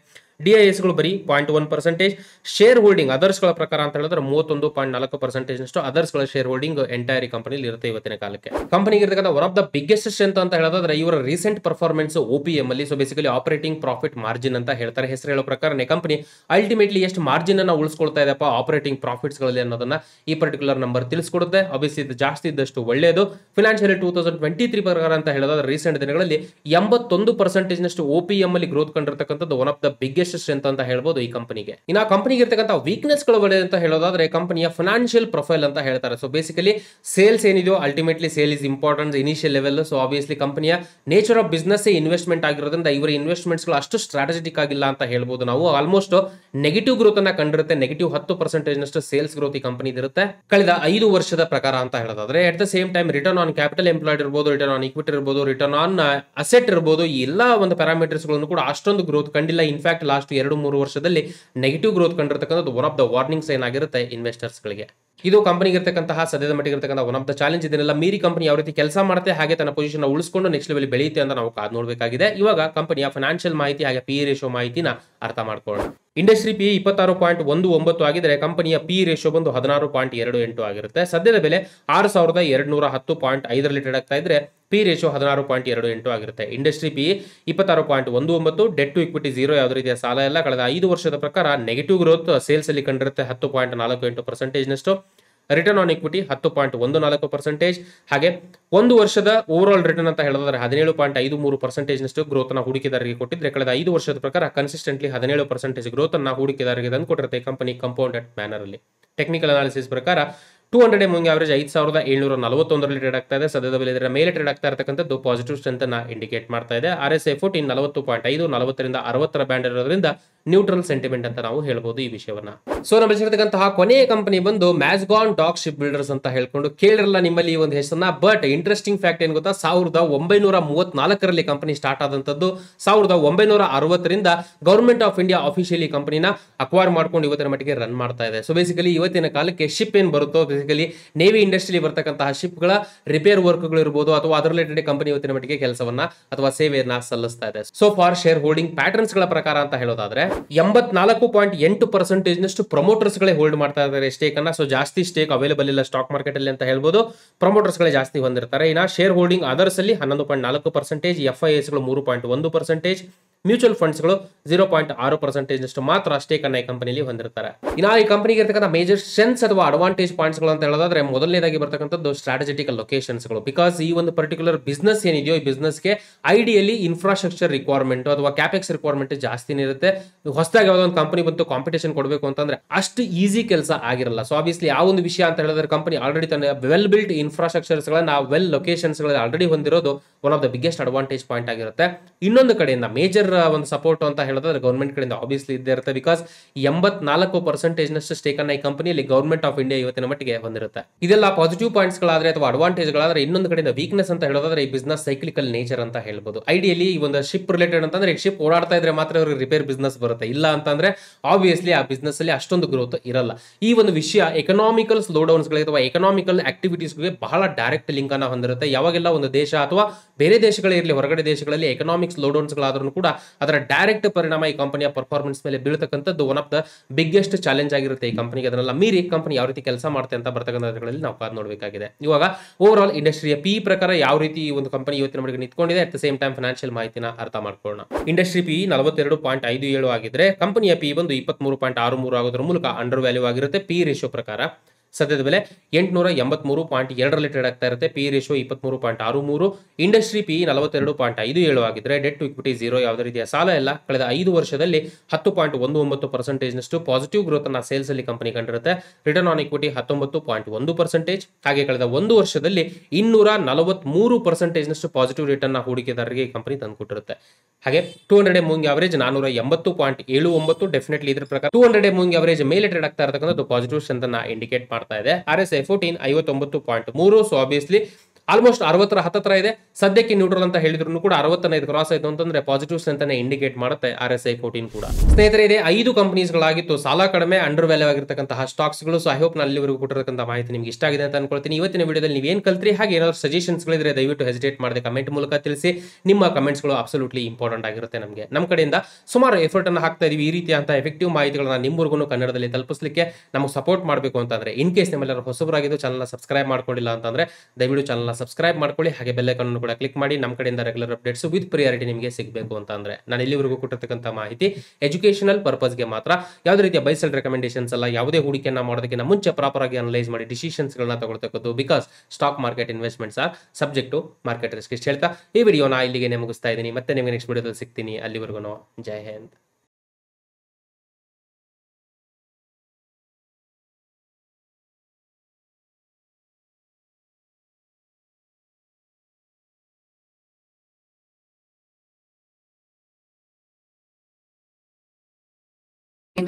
ಡಿ ಐ ಎಸ್ಗಳು ಬರೀ point one percentage share holding ಅದರ್ಸ್ಗಳ ಪ್ರಕಾರ ಅಂತ ಹೇಳಿದ್ರೆ ಮೂವತ್ತೊಂದು ಪಾಯಿಂಟ್ ನಾಲ್ಕು ಪರ್ಸೆಂಟೇಜ್ನಷ್ಟು ಅದರ್ಸ್ಗಳ ಶೇರ್ ಹೋಲ್ಡಿಂಗ್ ಎಂಟೈರ್ ಕಂಪನಿಲಿ ಇರುತ್ತೆ ಇವತ್ತಿನ ಕಾಲಕ್ಕೆ. ಕಂಪನಿಗೆ ಇರ್ತಕ್ಕಂಥ one of the biggest strength ಅಂತ ಹೇಳೋದಾದ್ರೆ ಇವರ recent performance O P M ಅಲ್ಲಿ so basically operating profit margin ಅಂತ ಹೇಳ್ತಾರೆ. ಹೆಸರು ಹೇಳೋ ಪ್ರಕಾರ ಕಂಪನಿ ಅಲ್ಟಿಮೇಟ್ಲಿ ಎಷ್ಟು ಮಾರ್ಜಿನ್ ಅನ್ನ ಉಳಿಸ್ಕೊಳ್ತಾ ಇದೆಪ್ಪ ಆಪರೇಟಿಂಗ್ ಪ್ರಾಫಿಟ್ಸ್ಗಳಲ್ಲಿ ಅನ್ನೋದನ್ನ ಈ ಪರ್ಟಿಕ್ಯುಲರ್ ನಂಬರ್ ತಿಳಿಸ್ಕೊಡುತ್ತೆ. ಅಬಿಸಿ ಜಾಸ್ತಿ ಇದ್ದಷ್ಟು ಒಳ್ಳೆಯದು financial two thousand twenty three ಪ್ರಕಾರ ಅಂತ ಹೇಳೋದಾದ್ರೆ ರೀಸೆಂಟ್ ದಿನಗಳಲ್ಲಿ ಎಂಬತ್ತೊಂದು ಪರ್ಸೆಂಟೇಜ್ ಓ ಪಿ ಎಂ ಅಲ್ಲಿ growth ಕಂಡಿರ್ತಕ್ಕಂಥದ್ದು one of the biggest strength ಅಂತ ಹೇಳ್ಬೋದು ಈ ಕಂಪನಿಗೆ ಇನ್ನು ಕಂಪನಿಗೆ ಇರ್ತಕ್ಕಂಥ ವೀಕ್ನೆಸ್ಗಳು ಅಂತ ಹೇಳೋದಾದ್ರೆ ಕಂಪನಿಯ ಫಿನಾನ್ಷಿಯಲ್ ಪ್ರೊಫೈಲ್ ಅಂತ ಹೇಳ್ತಾರೆ. ಸೊ ಬೇಸಿಕಲಿ ಸೇಲ್ಸ್ ಏನಿದೆಯೋ ultimately sale is important initial level so obviously ಕಂಪನಿಯ ನೇಚರ್ ಆಫ್ ಬಿಸ್ನೆಸ್ ಇನ್ವೆಸ್ಟ್ಮೆಂಟ್ ಆಗಿರೋದ್ರಿಂದ ಇವರ ಇನ್ವೆಸ್ಟ್ಮೆಂಟ್ಸ್ಗಳು ಅಷ್ಟು ಸ್ಟ್ರಾಟಜಿಕ್ ಆಗಿಲ್ಲ ಅಂತ ಹೇಳ್ಬೋದು ನಾವು. ಆಲ್ಮೋಸ್ಟ್ ನೆಗೆಟಿವ್ ಗ್ರೋತ್ ಅನ್ನ ಕಂಡಿರುತ್ತೆ. ನೆಗೆಟಿವ್ ಹತ್ತು ಪರ್ಸೆಂಟೇಜ್ ನಷ್ಟು ಸೇಲ್ಸ್ ಗ್ರೋತ್ ಈ ಕಂಪನಿ ಇರುತ್ತೆ. ಕಳೆದ ಐದು ವರ್ಷದ ಪ್ರಕಾರ ಅಂತ ಹೇಳೋದಾದ್ರೆ at the same time return on capital employed ಇರ್ಬೋದು ರಿಟರ್ನ್ ಆನ್ ಇಕ್ವಿಟಿ ಇರ್ಬೋದು ರಿಟರ್ನ್ ಆನ್ ಅಸೆಟ್ ಇರ್ಬೋದು ಎಲ್ಲ ಒಂದು ಪ್ಯಾರಾಮೀಟರ್ಸ್ಗಳನ್ನು ಕೂಡ ಅಷ್ಟೊಂದು ಗ್ರೋತ್ ಕಂಡಿಲ್ಲ. ಇನ್ಫ್ಯಾಕ್ಟ್ ಲಾಸ್ಟ್ ಎರಡು, ಮೂರು ವರ್ಷದಲ್ಲಿ ನೆಗೆಟಿವ್ ಗ್ರೋತ್ ಕಂಡಿರ್ತಕ್ಕಂಥದ್ದು ಒನ್ ಆಫ್ ದ ವಾರ್ನಿಂಗ್ಸ್ ಏನಾಗಿರುತ್ತೆ ಆಗಿರುತ್ತೆ ಇನ್ವೆಸ್ಟರ್ಸ್ ಗಳಿಗೆ. ಇದು ಕಂಪನಿಗೆ ಇರತಕ್ಕಂತಹ, ಸದ್ಯದ ಮಟ್ಟಿಗೆ ಇರತಕ್ಕಂಥ ಒನ್ ಆಫ್ ದ ಚಾಲೆಂಜ್ ಇದನ್ನೆಲ್ಲ ಮೀರಿ ಕಂಪನಿ ಯಾವ ರೀತಿ ಕೆಲಸ ಮಾಡುತ್ತೆ ಹಾಗೆ ತನ್ನ ಪೊಸಿಷನ್ ಉಳಿಸ್ಕೊಂಡು ನೆಕ್ಸ್ಟ್ ಲೆವೆಲ್ ಬೆಳೆಯುತ್ತೆ ಅಂತ ನಾವು ಕಾದ್ ನೋಡಬೇಕಾಗಿದೆ. ಇವಾಗ ಕಂಪನಿಯ ಫೈನಾನ್ಷಿಯಲ್ ಮಾಹಿತಿ ಹಾಗೆ ಪಿ ರೇಷೋ ಮಾಹಿತಿನ ಅರ್ಥ ಮಾಡ್ಕೊಳ್ಳೋಣ. ಇಂಡಸ್ಟ್ರಿ ಪಿ ಇಪ್ಪತ್ತಾರು ಪಾಯಿಂಟ್ ಒಂದು ಒಂಬತ್ತು ಆಗಿದ್ರೆ ಕಂಪನಿಯ ಪಿ ರೇಷೋ ಬಂದು ಹದಿನಾರು ಪಾಯಿಂಟ್ ಎರಡು ಎಂಟು ಆಗಿರುತ್ತೆ. ಸದ್ಯದ ಬೆಲೆ ಆರು ಸಾವಿರದ ಎರಡು ನೂರ ಹತ್ತು ಪಾಯಿಂಟ್ ಐದರಲ್ಲಿ ಟ್ರೇಡ್ ಆಗ್ತಾ ಇದ್ರೆ ಪಿ ರೇಷೋ ಹದಿನಾರು ಪಾಯಿಂಟ್ ಎರಡು ಎಂಟು ಆಗಿರುತ್ತೆ. ಇಂಡಸ್ಟ್ರಿ ಪಿ ಇಪ್ಪತ್ತಾರು ಪಾಯಿಂಟ್ ಒಂದು ಒಂಬತ್ತು ಡೆಟ್ ಟು ಇಕ್ವಿಟಿ ಜೀರೋ ಯಾವುದೇ ರೀತಿಯ ಸಾಲ ಎಲ್ಲ ಕಳೆದ ಐದು ವರ್ಷದ ಪ್ರಕಾರ ನೆಗೆಟಿವ್ ಗ್ರೋತ್ ಸೇಲ್ಸ್ ಅಲ್ಲಿ ಕಂಡಿರುತ್ತೆ. ಹತ್ತು ಪಾಯಿಂಟ್ ನಾಲ್ಕು ಎಂಟು ಪರ್ಸೆಂಟೇಜ್ನಷ್ಟು ರಿಟರ್ನ್ ಆನ್ ಇಕ್ವಿಟಿ ಹತ್ತು ಪಾಯಿಂಟ್ ಒಂದು ನಾಲ್ಕು ಪರ್ಸೆಂಟೇಜ್ ಹಾಗೆ ಒಂದು ವರ್ಷದ ಓವರ್ ಆಲ್ ರಿಟರ್ನ್ ಅಂತ ಹೇಳಿದ್ರೆ ಹದಿನೇಳು ಪಾಯಿಂಟ್ ಐದು ಮೂರು ಪರ್ಸೆಂಟೇಜ್ನಷ್ಟು ಗ್ರೋತ್ ಅನ್ನ ಹೂಡಿಕೆದಾರರಿಗೆ ಕೊಟ್ಟಿದ್ರೆ, ಕಳೆದ ಐದು ವರ್ಷದ ಪ್ರಕಾರ ಕನ್ಸಿಸ್ಟೆಂಟ್ಲಿ ಹದಿನೇಳು ಪರ್ಸೆಂಟೇಜ್ ಗ್ರೋತ್ ಅನ್ನ ಹೂಡಿಕೆದಾರರಿಗೆ ತಂದು ಕೊಟ್ಟಿರುತ್ತೆ ಕಂಪನಿ ಕಂಪೌಂಡೆಡ್ ಮ್ಯಾನರ್ ಅಲ್ಲಿ. ಟೆಕ್ನಿಕಲ್ ಅನಾಲಿಸಿಸ್ ಪ್ರಕಾರ ಟೂ ಹಂಡ್ರೆಡ್ ಎಂ ಆವರೇಜ್ ಐದು ಸಾವಿರದ ಏಳ್ನೂರ ನಲವತ್ತೊಂದರಲ್ಲಿ ಟ್ರೇಡ್ ಆಗ್ತಾ ಇದೆ. ಸದ್ಯದ ಬೆಲೆ ಇದರ ಮೇಲೆ ಟ್ರೇಡ್ ಆಗ್ತಾ ಇರತಕ್ಕಂಥದ್ದು ಪಾಸಿಟಿವ್ ಸ್ಟ್ರೆಂತ್ ಅನ್ನ ಇಂಡಿಕೇಟ್ ಮಾಡ್ತಾ ಇದೆ. ಆರ್ ಎಸ್ ಎಫ್ ಇನ್ ನಲವತ್ತು ಪಾಯಿಂಟ್ ಐದು, ನಲವತ್ತರಿಂದ ಅರವತ್ತರ ಬ್ಯಾಂಡ್ ಇರೋದ್ರಿಂದ ನ್ಯೂಟ್ರಲ್ ಸೆಂಟಿಮೆಂಟ್ ಅಂತ ನಾವು ಹೇಳ್ಬೋದು ಈ ವಿಷಯವನ್ನ. ಸೊ ನಮ್ಮ ಕೊನೆಯ ಕಂಪನಿ ಬಂದು ಮ್ಯಾಸ್ಗಾನ್ ಡಾಕ್ ಶಿಪ್ ಬಿಲ್ಡರ್ಸ್ ಅಂತ ಹೇಳ್ಕೊಂಡು ಕೇಳಿರಲ್ಲ ನಿಮ್ಮಲ್ಲಿ ಈ ಒಂದು ಹೆಸರನ್ನ ಬಟ್ ಇಂಟ್ರೆಸ್ಟಿಂಗ್ ಫ್ಯಾಕ್ಟ್ ಏನ್ ಗೊತ್ತಾ? ಸಾವಿರದ ಒಂಬೈನೂರ ಮೂವತ್ನಾಲ್ಕರಲ್ಲಿ ಕಂಪನಿ ಸ್ಟಾರ್ಟ್ ಆದಂತದ್ದು ಸಾವಿರದ ಒಂಬೈನೂರ ಅರವತ್ತರಿಂದ ಗೌರ್ಮೆಂಟ್ ಆಫ್ ಇಂಡಿಯಾ ಅಫಿಷಿಯಲಿ ಕಂಪನಿನ ಅಕ್ವೈರ್ ಮಾಡ್ಕೊಂಡು ಇವತ್ತಿನ ಮಟ್ಟಿಗೆ ರನ್ ಮಾಡ್ತಾ ಇದೆ. ಸೊ ಬೇಸಿಕಲಿ ಇವತ್ತಿನ ಕಾಲಕ್ಕೆ ಶಿಪ್ ಏನ್ ಬರುತ್ತೋ ಬೇಸಿಕಲಿ ನೇವಿ ಇಂಡಸ್ಟ್ರಿಲಿ ಬರ್ತಕ್ಕಂತಹ ಶಿಪ್ಗಳ ರಿಪೇರ್ ವರ್ಕ್ಗಳು ಇರ್ಬೋದು ಅಥವಾ ಅದರ ರಿಲೇಟೆಡ್ ಕಂಪನಿ ಇವತ್ತಿನ ಮಟ್ಟಿಗೆ ಕೆಲಸವನ್ನ ಅಥವಾ ಸೇವೆಯನ್ನ ಸಲ್ಲಿಸ್ತಾ ಇದೆ. ಸೊ ಫಾರ್ ಶೇರ್ ಹೋಲ್ಡಿಂಗ್ ಪ್ಯಾಟರ್ನ್ಸ್ಗಳ ಪ್ರಕಾರ ಅಂತ ಹೇಳೋದಾದ್ರೆ ಎಂಬತ್ನಾಲ್ಕು ಪಾಯಿಂಟ್ ಎಂಟು ಪರ್ಸೆಂಟೇಜ್ ನಷ್ಟು ಪ್ರಮೋಟರ್ಸ್ ಗಳೇ ಹೋಲ್ಡ್ ಮಾಡ್ತಾ ಇದ್ದಾರೆ ಸ್ಟೇಕ್ ಅನ್ನ. ಸೊ ಜಾಸ್ತಿ ಸ್ಟೇಕ್ ಅವೈಲೇಬಲ್ ಇಲ್ಲ ಸ್ಟಾಕ್ ಮಾರ್ಕೆಟ್ ಅಲ್ಲಿ ಅಂತ ಹೇಳ್ಬೋದು. ಪ್ರಮೋಟರ್ಸ್ ಗಳೇ ಜಾಸ್ತಿ ಹೊಂದಿರ್ತಾರೆ. ಇನ್ನ ಶೇರ್ ಹೋಲ್ಡಿಂಗ್ ಅದರ್ಸ್ ಅಲ್ಲಿ ಹನ್ನೊಂದು ಪಾಯಿಂಟ್ ನಾಲ್ಕು ಪರ್ಸೆಂಟೇಜ್ ಎಫ್ ಐ ಗಳು ಮೂರು ಪಾಯಿಂಟ್ ಒಂದು ಪರ್ಸೆಂಟೇಜ್ ಮ್ಯೂಚುವಲ್ ಫಂಡ್ಸ್ಗಳು ಜೀರೋ ಪಾಯಿಂಟ್ ಆರು ಪರ್ಸೆಂಟೇಜ್ ಮಾತ್ರ ಅಷ್ಟೇ ಕನ್ನ ಈ ಕಂಪನಿಲಿ ಹೊಂದಿರ್ತಾರೆ ಇನ್ನು ಈ ಕಂಪನಿಗೆ ಇರ್ತಕ್ಕಂಥ ಮೇಜರ್ ಸೆನ್ಸ್ ಅಥವಾ ಅಡ್ವಾಂಟೇಜ್ ಪಾಯಿಂಟ್ಸ್ಗಳು ಅಂತ ಹೇಳೋದಾದ್ರೆ ಮೊದಲನೇದಾಗಿ ಬರ್ತಕ್ಕಂಥದ್ದು ಸ್ಟ್ರಾಟಜಿಕಲ್ ಲೊಕೇಶನ್ಸ್ಗಳು ಬಿಕಾಸ್ ಈ ಒಂದು ಪರ್ಟಿಕ್ಯುಲರ್ ಬಿಸ್ನೆಸ್ ಏನಿದೆಯೋ ಈ ಬಿಸ್ನೆಸ್ಗೆ ಐಡಿಯಲ್ಲಿ ಇನ್ಫ್ರಾಸ್ಟ್ರಕ್ಚರ್ ರಿಕ್ವೈರ್ಮೆಂಟ್ ಅಥವಾ ಕ್ಯಾಪೆಕ್ಸ್ ರಿಕ್ವೈರ್ಮೆಂಟ್ ಜಾಸ್ತಿನೇ ಇರುತ್ತೆ. ಹೊಸದಾಗಿ ಯಾವುದೋ ಒಂದು ಕಂಪನಿ ಬಂತು ಕಾಂಪಿಟೇಷನ್ ಕೊಡಬೇಕು ಅಂತಂದ್ರೆ ಅಷ್ಟು ಈಸಿ ಕೆಲಸ ಆಗಿರಲ್ಲ. ಸೊ ಆಬ್ವಿಯಸ್ಲಿ ಆ ಒಂದು ವಿಷಯ ಅಂತ ಹೇಳಿದ್ರೆ ಕಂಪನಿ ಆಲ್ರೆಡಿ ತನ್ನ ವೆಲ್ ಬಿಲ್ಟ್ ಇನ್ಫ್ರಾಸ್ಟ್ರಕ್ಚರ್ಸ್ ಗಳನ್ನ ವೆಲ್ ಲೊಕೇಶನ್ಸ್ಗಳಲ್ಲಿ already ಹೊಂದಿರೋದು one of the biggest advantage point ಆಗಿರುತ್ತೆ. ಇನ್ನೊಂದು ಕಡೆಯಿಂದ ಮೇಜರ್ ಒಂದು ಸಪೋರ್ಟ್ ಅಂತ ಹೇಳಿದ್ರೆ ಗೌರ್ಮೆಂಟ್ ಕಡೆಯಿಂದ ಆಬ್ವಿಯಸ್ಲಿ ಇದ್ದೇ ಇರುತ್ತೆ ಬಿಕಾಸ್ ಎಂಬತ್ನಾಲ್ಕು ಪರ್ಸೆಂಟೇಜ್ನಷ್ಟು ಸ್ಟೇಕ್ ಅನ್ನ ಈ ಕಂಪನಿಯಲ್ಲಿ ಗೌರ್ಮೆಂಟ್ ಆಫ್ ಇಂಡಿಯಾ ಇವತ್ತಿನ ಮಟ್ಟಿಗೆ ಹೊಂದಿರುತ್ತೆ. ಇದೆಲ್ಲ ಪಾಸಿಟಿವ್ ಪಾಯಿಂಟ್ಸ್ಗಳಾದ್ರೆ ಅಥವಾ ಅಡ್ವಾಂಟೇಜ್ಗಳಾದ್ರೆ ಇನ್ನೊಂದು ಕಡೆಯಿಂದ ವೀಕ್ನೆಸ್ ಅಂತ ಹೇಳೋದಾದ್ರೆ ಈ ಬಿಸ್ನೆಸ್ ಸೈಕ್ಲಿಕಲ್ ನೇಚರ್ ಅಂತ ಹೇಳ್ಬೋದು. ಐಡಿಯಲಿ ಈ ಒಂದು ಶಿಪ್ ರಿಲೇಟೆಡ್ ಅಂತಂದ್ರೆ ಶಿಪ್ ಓಡಾಡ್ತಾ ಇದ್ರೆ ಮಾತ್ರ ಅವ್ರಿಗೆ ರಿಪೇರ್ ಬಿಸ್ನೆಸ್ ಬರುತ್ತೆ. ಇಲ್ಲ ಅಂತಂದ್ರೆ ಆಬ್ವಿಯಸ್ಲಿ ಆ ಬಿಸ್ನೆಸ್ ಅಲ್ಲಿ ಅಷ್ಟೊಂದು ಗ್ರೋತ್ ಇರಲ್ಲ. ಈ ಒಂದು ವಿಷಯ ಎಕನಾಮಿಕಲ್ ಸ್ಲೋ ಡೌನ್ಸ್ಗಳಿಗೆ ಅಥವಾ ಎಕನಾಮಿಕಲ್ ಆಕ್ಟಿವಿಟೀಸ್ಗೆ ಬಹಳ ಡೈರೆಕ್ಟ್ ಲಿಂಕ್ ಅನ್ನ ಹೊಂದಿರುತ್ತೆ. ಯಾವಾಗೆಲ್ಲ ಒಂದು ದೇಶ ಅಥವಾ ಬೇರೆ ದೇಶಗಳಿರಲಿ ಹೊರಗಡೆ ದೇಶಗಳಲ್ಲಿ ಎಕನಾಮಿಕ್ಸ್ ಲೋಡೌನ್ಸ್ಗಳಾದ್ರೂ ಡೌನ್ಸ್ಗಳಾದ್ರೂ ಕೂಡ ಅದರ ಡೈರೆಕ್ಟ್ ಪರಿಣಾಮ ಈ ಕಂಪನಿಯ ಪರ್ಫಾರ್ಮೆನ್ಸ್ ಮೇಲೆ ಬೀಳ್ತಕ್ಕಂಥದ್ದು one of the biggest challenge ಆಗಿರುತ್ತೆ ಈ ಕಂಪನಿಗೆ ಅದನ್ನೆಲ್ಲ ಮೀರಿ ಕಂಪನಿ ಯಾವ ರೀತಿ ಕೆಲಸ ಮಾಡುತ್ತೆ ಅಂತ ಬರ್ತಕ್ಕಂಥದ್ರಲ್ಲಿ ನಾವು ಕಾದು ನೋಡಬೇಕಾಗಿದೆ. ಇವಾಗ ಓವರ್ ಆಲ್ ಇಂಡಸ್ಟ್ರಿಯ ಪಿ ಪ್ರಕಾರ ಯಾವ ರೀತಿ ಈ ಒಂದು ಕಂಪನಿ ಇವತ್ತಿನ ಮಟ್ಟಿಗೆ ನಿಂತ್ಕೊಂಡಿದೆ at the same time financial ಮಾಹಿತಿನ ಅರ್ಥ ಮಾಡ್ಕೊಳ್ಳೋಣ. ಇಂಡಸ್ಟ್ರಿ ಪಿ ನಲವತ್ತೆರಡು ಪಾಯಿಂಟ್ ಐದು ಏಳು ಆಗಿದ್ರೆ ಕಂಪನಿಯ ಪಿ ಬಂದು ಇಪ್ಪತ್ಮೂರು ಪಾಯಿಂಟ್ ಆರು ಮೂರು ಆಗೋದ್ರ ಮೂಲಕ ಅಂಡರ್ ವ್ಯಾಲ್ಯೂ ಆಗಿರುತ್ತೆ. ಪಿ ರೇಷಿಯೋ ಪ್ರಕಾರ ಸದ್ಯದ ಬೆಲೆ ಎಂಟುನೂರ ಎಂಬತ್ಮೂರು ಪಾಯಿಂಟ್ ಎರಡರಲ್ಲಿ ಟ್ರೇಡ್ ಆಗ್ತಾ ಇರುತ್ತೆ. ಪಿ ರೇಷಿಯೋ ಇಪ್ಪತ್ಮೂರು ಪಾಯಿಂಟ್ ಆರು ಮೂರು ಇಂಡಸ್ಟ್ರಿ ಪಿ ನಲವತ್ತೆರಡು ಪಾಯಿಂಟ್ ಐದು ಏಳು ಆಗಿದ್ರೆ ಡೆಟ್ ಟು ಇಕ್ವಿಟಿ ಜೀರೋ ಯಾವುದೇ ರೀತಿಯ ಸಾಲ ಇಲ್ಲ. ಕಳೆದ ಐದು ವರ್ಷದಲ್ಲಿ ಹತ್ತು ಪಾಯಿಂಟ್ ಒಂದು ಒಂಬತ್ತು ಪರ್ಸೆಂಟೇಜ್ನಷ್ಟು ಪಾಸಿಟಿವ್ ಗ್ರೋತ್ ಅನ್ನ ಸೇಲ್ಸ್ ಅಲ್ಲಿ ಕಂಪನಿ ಕಂಡಿರುತ್ತೆ. ರಿಟರ್ನ್ ಆನ್ ಇಕ್ವಿಟಿ ಹತ್ತೊಂಬತ್ತು ಪಾಯಿಂಟ್ ಒಂದು ಪರ್ಸೆಂಟೇಜ್ ಹಾಗೆ ಕಳೆದ ಒಂದು ವರ್ಷದಲ್ಲಿ ಇನ್ನೂರ ನಲವತ್ಮೂರು ಪರ್ಸೆಂಟೇಜ್ನಷ್ಟು ಪಾಸಿಟಿವ್ ರಿಟರ್ನ್ ಹೂಡಿಕೆದಾರರಿಗೆ ಈ ಕಂಪನಿ ತಂದುಕೊಟ್ಟಿರುತ್ತೆ. ಹಾಗೆ ಟೂ ಹಂಡ್ರೆಡ್ ಮೂವಿಂಗ್ ಅವರೇಜ್ ನಾನೂರ ಎಂಬತ್ತು ಪಾಯಿಂಟ್ ಏಳು ಒಂಬತ್ತು. ಡೆಫಿನೆಟ್ಲಿ ಇದ್ರ ಪ್ರಕಾರ ಟೂ ಹಂಡ್ರೆಡ್ ಮೂವಿಂಗ್ ಅವರೇಜ್ ಮೇಲೆ ಟ್ರೇಡ್ ಆಗ್ತಾ ಇರತಕ್ಕಂಥದ್ದು ಪಾಸಿಟಿವ್ ಸ್ಟ್ರೆಂತ್ ಇಂಡಿಕೇಟ್ ಮಾಡ್ತಾ ಇದೆ. ಆರ್ ಎಸ್ ಐ ಫೋರ್ಟೀನ್ ಐವತ್ತೊಂಬತ್ತು ಪಾಯಿಂಟ್ ಮೂರು. ಸೊ ಆಬ್ವಿಯಸ್ಲಿ ಆಲ್ಮೋಸ್ಟ್ ಅರವತ್ತರ ಹತ್ತತ್ರ ಇದೆ. ಸದ್ಯಕ್ಕೆ ನ್ಯೂಟ್ರಲ್ ಅಂತ ಹೇಳಿದ್ರು ಕೂಡ ಅರವತ್ತನ ಕ್ರಾಸ್ ಆಯ್ತು ಅಂತಂದ್ರೆ ಪಾಸಿಟಿವ್ಸ್ ಅಂತಾನೆ ಇಂಡಿಕೇಟ್ ಮಾಡುತ್ತೆ ಆರ್ ಎಸ್ ಐ ಫೋರ್ಟೀನ್ ಕೂಡ. ಸ್ನೇಹಿತರೆ, ಇದೆ ಐದು ಕಂಪನೀಸ್ಗಳಾಗಿತ್ತು ಸಾಲ ಕಡಿಮೆ ಅಂಡರ್ ವ್ಯಾಲ್ಯೂ ಆಗಿರ್ತಕ್ಕಂತಹ ಸ್ಟಾಕ್ಸ್ಗಳು ಸೊ ಐ ಹೋಪ್ ನಾನು ಅಲ್ಲಿವರೆಗೂ ಕೊಟ್ಟಿರತಕ್ಕಂಥ ಮಾಹಿತಿ ನಿಮ್ಗೆ ಇಷ್ಟ ಆಗಿದೆ ಅಂತ ಅನ್ಕೊಳ್ತೀನಿ. ಇವತ್ತಿನ ವಿಡಿಯೋದಲ್ಲಿ ನೀವು ಏನು ಕಲ್ತ್ರಿ? ಹಾಗೆ ಏನಾದ್ರು ಸಜೆಷನ್ಸ್ಗಳಿದ್ರೆ ದಯವಿಟ್ಟು ಹೆಸಿಟೇಟ್ ಮಾಡದೆ ಕಮೆಂಟ್ ಮೂಲಕ ತಿಳಿಸಿ. ನಿಮ್ಮ ಕಮೆಂಟ್ಸ್ಗಳು ಅಬ್ಸಲ್ಯೂಟ್ಲಿ ಇಂಪಾರ್ಟೆಂಟ್ ಆಗಿರುತ್ತೆ ನಮಗೆ. ನಮ್ಮ ಕಡೆಯಿಂದ ಸುಮಾರು ಎಫರ್ಟ್ ಅನ್ನು ಹಾಕ್ತಾ ಇದೀವಿ. ಈ ರೀತಿಯಂತ ಎಫೆಕ್ಟಿವ್ ಮಾಹಿತಿಗಳನ್ನ ನಿಮ್ಮವರೆಗೂ ಕನ್ನಡದಲ್ಲಿ ತಲುಪಿಸಲಿಕ್ಕೆ ನಮಗೆ ಸಪೋರ್ಟ್ ಮಾಡಬೇಕು ಅಂತಂದ್ರೆ ಇನ್ ಕೇಸ್ ನಿಮ್ಮೆಲ್ಲರೂ ಹೊಸಬರಾಗಿದ್ದು ಚಾನಲ್ನ ಸಬ್ಸ್ಕ್ರೈಬ್ ಮಾಡ್ಕೊಂಡಿಲ್ಲ ಅಂತಂದ್ರೆ, ದಯವಿಟ್ಟು ಚಾನಲ್ನ ಸಬ್ಸ್ಕ್ರೈಬ್ ಮಾಡ್ಕೊಳ್ಳಿ. ಹಾಗೆ ಬೆಲ್ಲೈಕನ್ ಕೂಡ ಕ್ಲಿಕ್ ಮಾಡಿ. ನಮ್ಮ ಕಡೆಯಿಂದ ರೆಗ್ಯುಲರ್ ಅಪ್ಡೇಟ್ಸ್ ವಿತ್ ಪ್ರಿಯಾರಿಟಿ ನಿಮಗೆ ಸಿಗಬೇಕು ಅಂತ ಅಂದ್ರೆ ನಾನು ಇಲ್ಲಿವರೆಗೂ ಕೊಟ್ಟಿರ್ತಕ್ಕಂಥ ಮಾಹಿತಿ ಎಜುಕೇಶನಲ್ ಪರ್ಪಸ್ಗೆ ಮಾತ್ರ. ಯಾವುದೇ ರೀತಿಯ ಬೈಸಲ್ ರೆಕಮೆಂಡೇಶನ್ಸ್ ಅಲ್ಲ ಯಾವುದೇ ಹೂಡಿಕೆಯನ್ನ ಮಾಡೋದಕ್ಕಿಂತ ಮುಂಚೆ ಪ್ರಾಪರ್ ಆಗಿ ಅನಲೈಸ್ ಮಾಡಿ ಡಿಸಿಷನ್ಸ್ಗಳನ್ನ ತಗೊಳ್ತಕ್ಕದ್ದು because stock market investments are subject to market risk ಇಷ್ಟು ಹೇಳ್ತಾ. ಈ ವಿಡಿಯೋನ ಇಲ್ಲಿಗೆ ಮುಗಿಸ್ತಾ ಇದ್ದೀನಿ. ಮತ್ತೆ ನಿಮಗೆ ನೆಕ್ಸ್ಟ್ ವಿಡಿಯೋದಲ್ಲಿ ಸಿಗ್ತೀನಿ. ಅಲ್ಲಿವರೆಗೂ ಜೈ ಹಿಂದ್.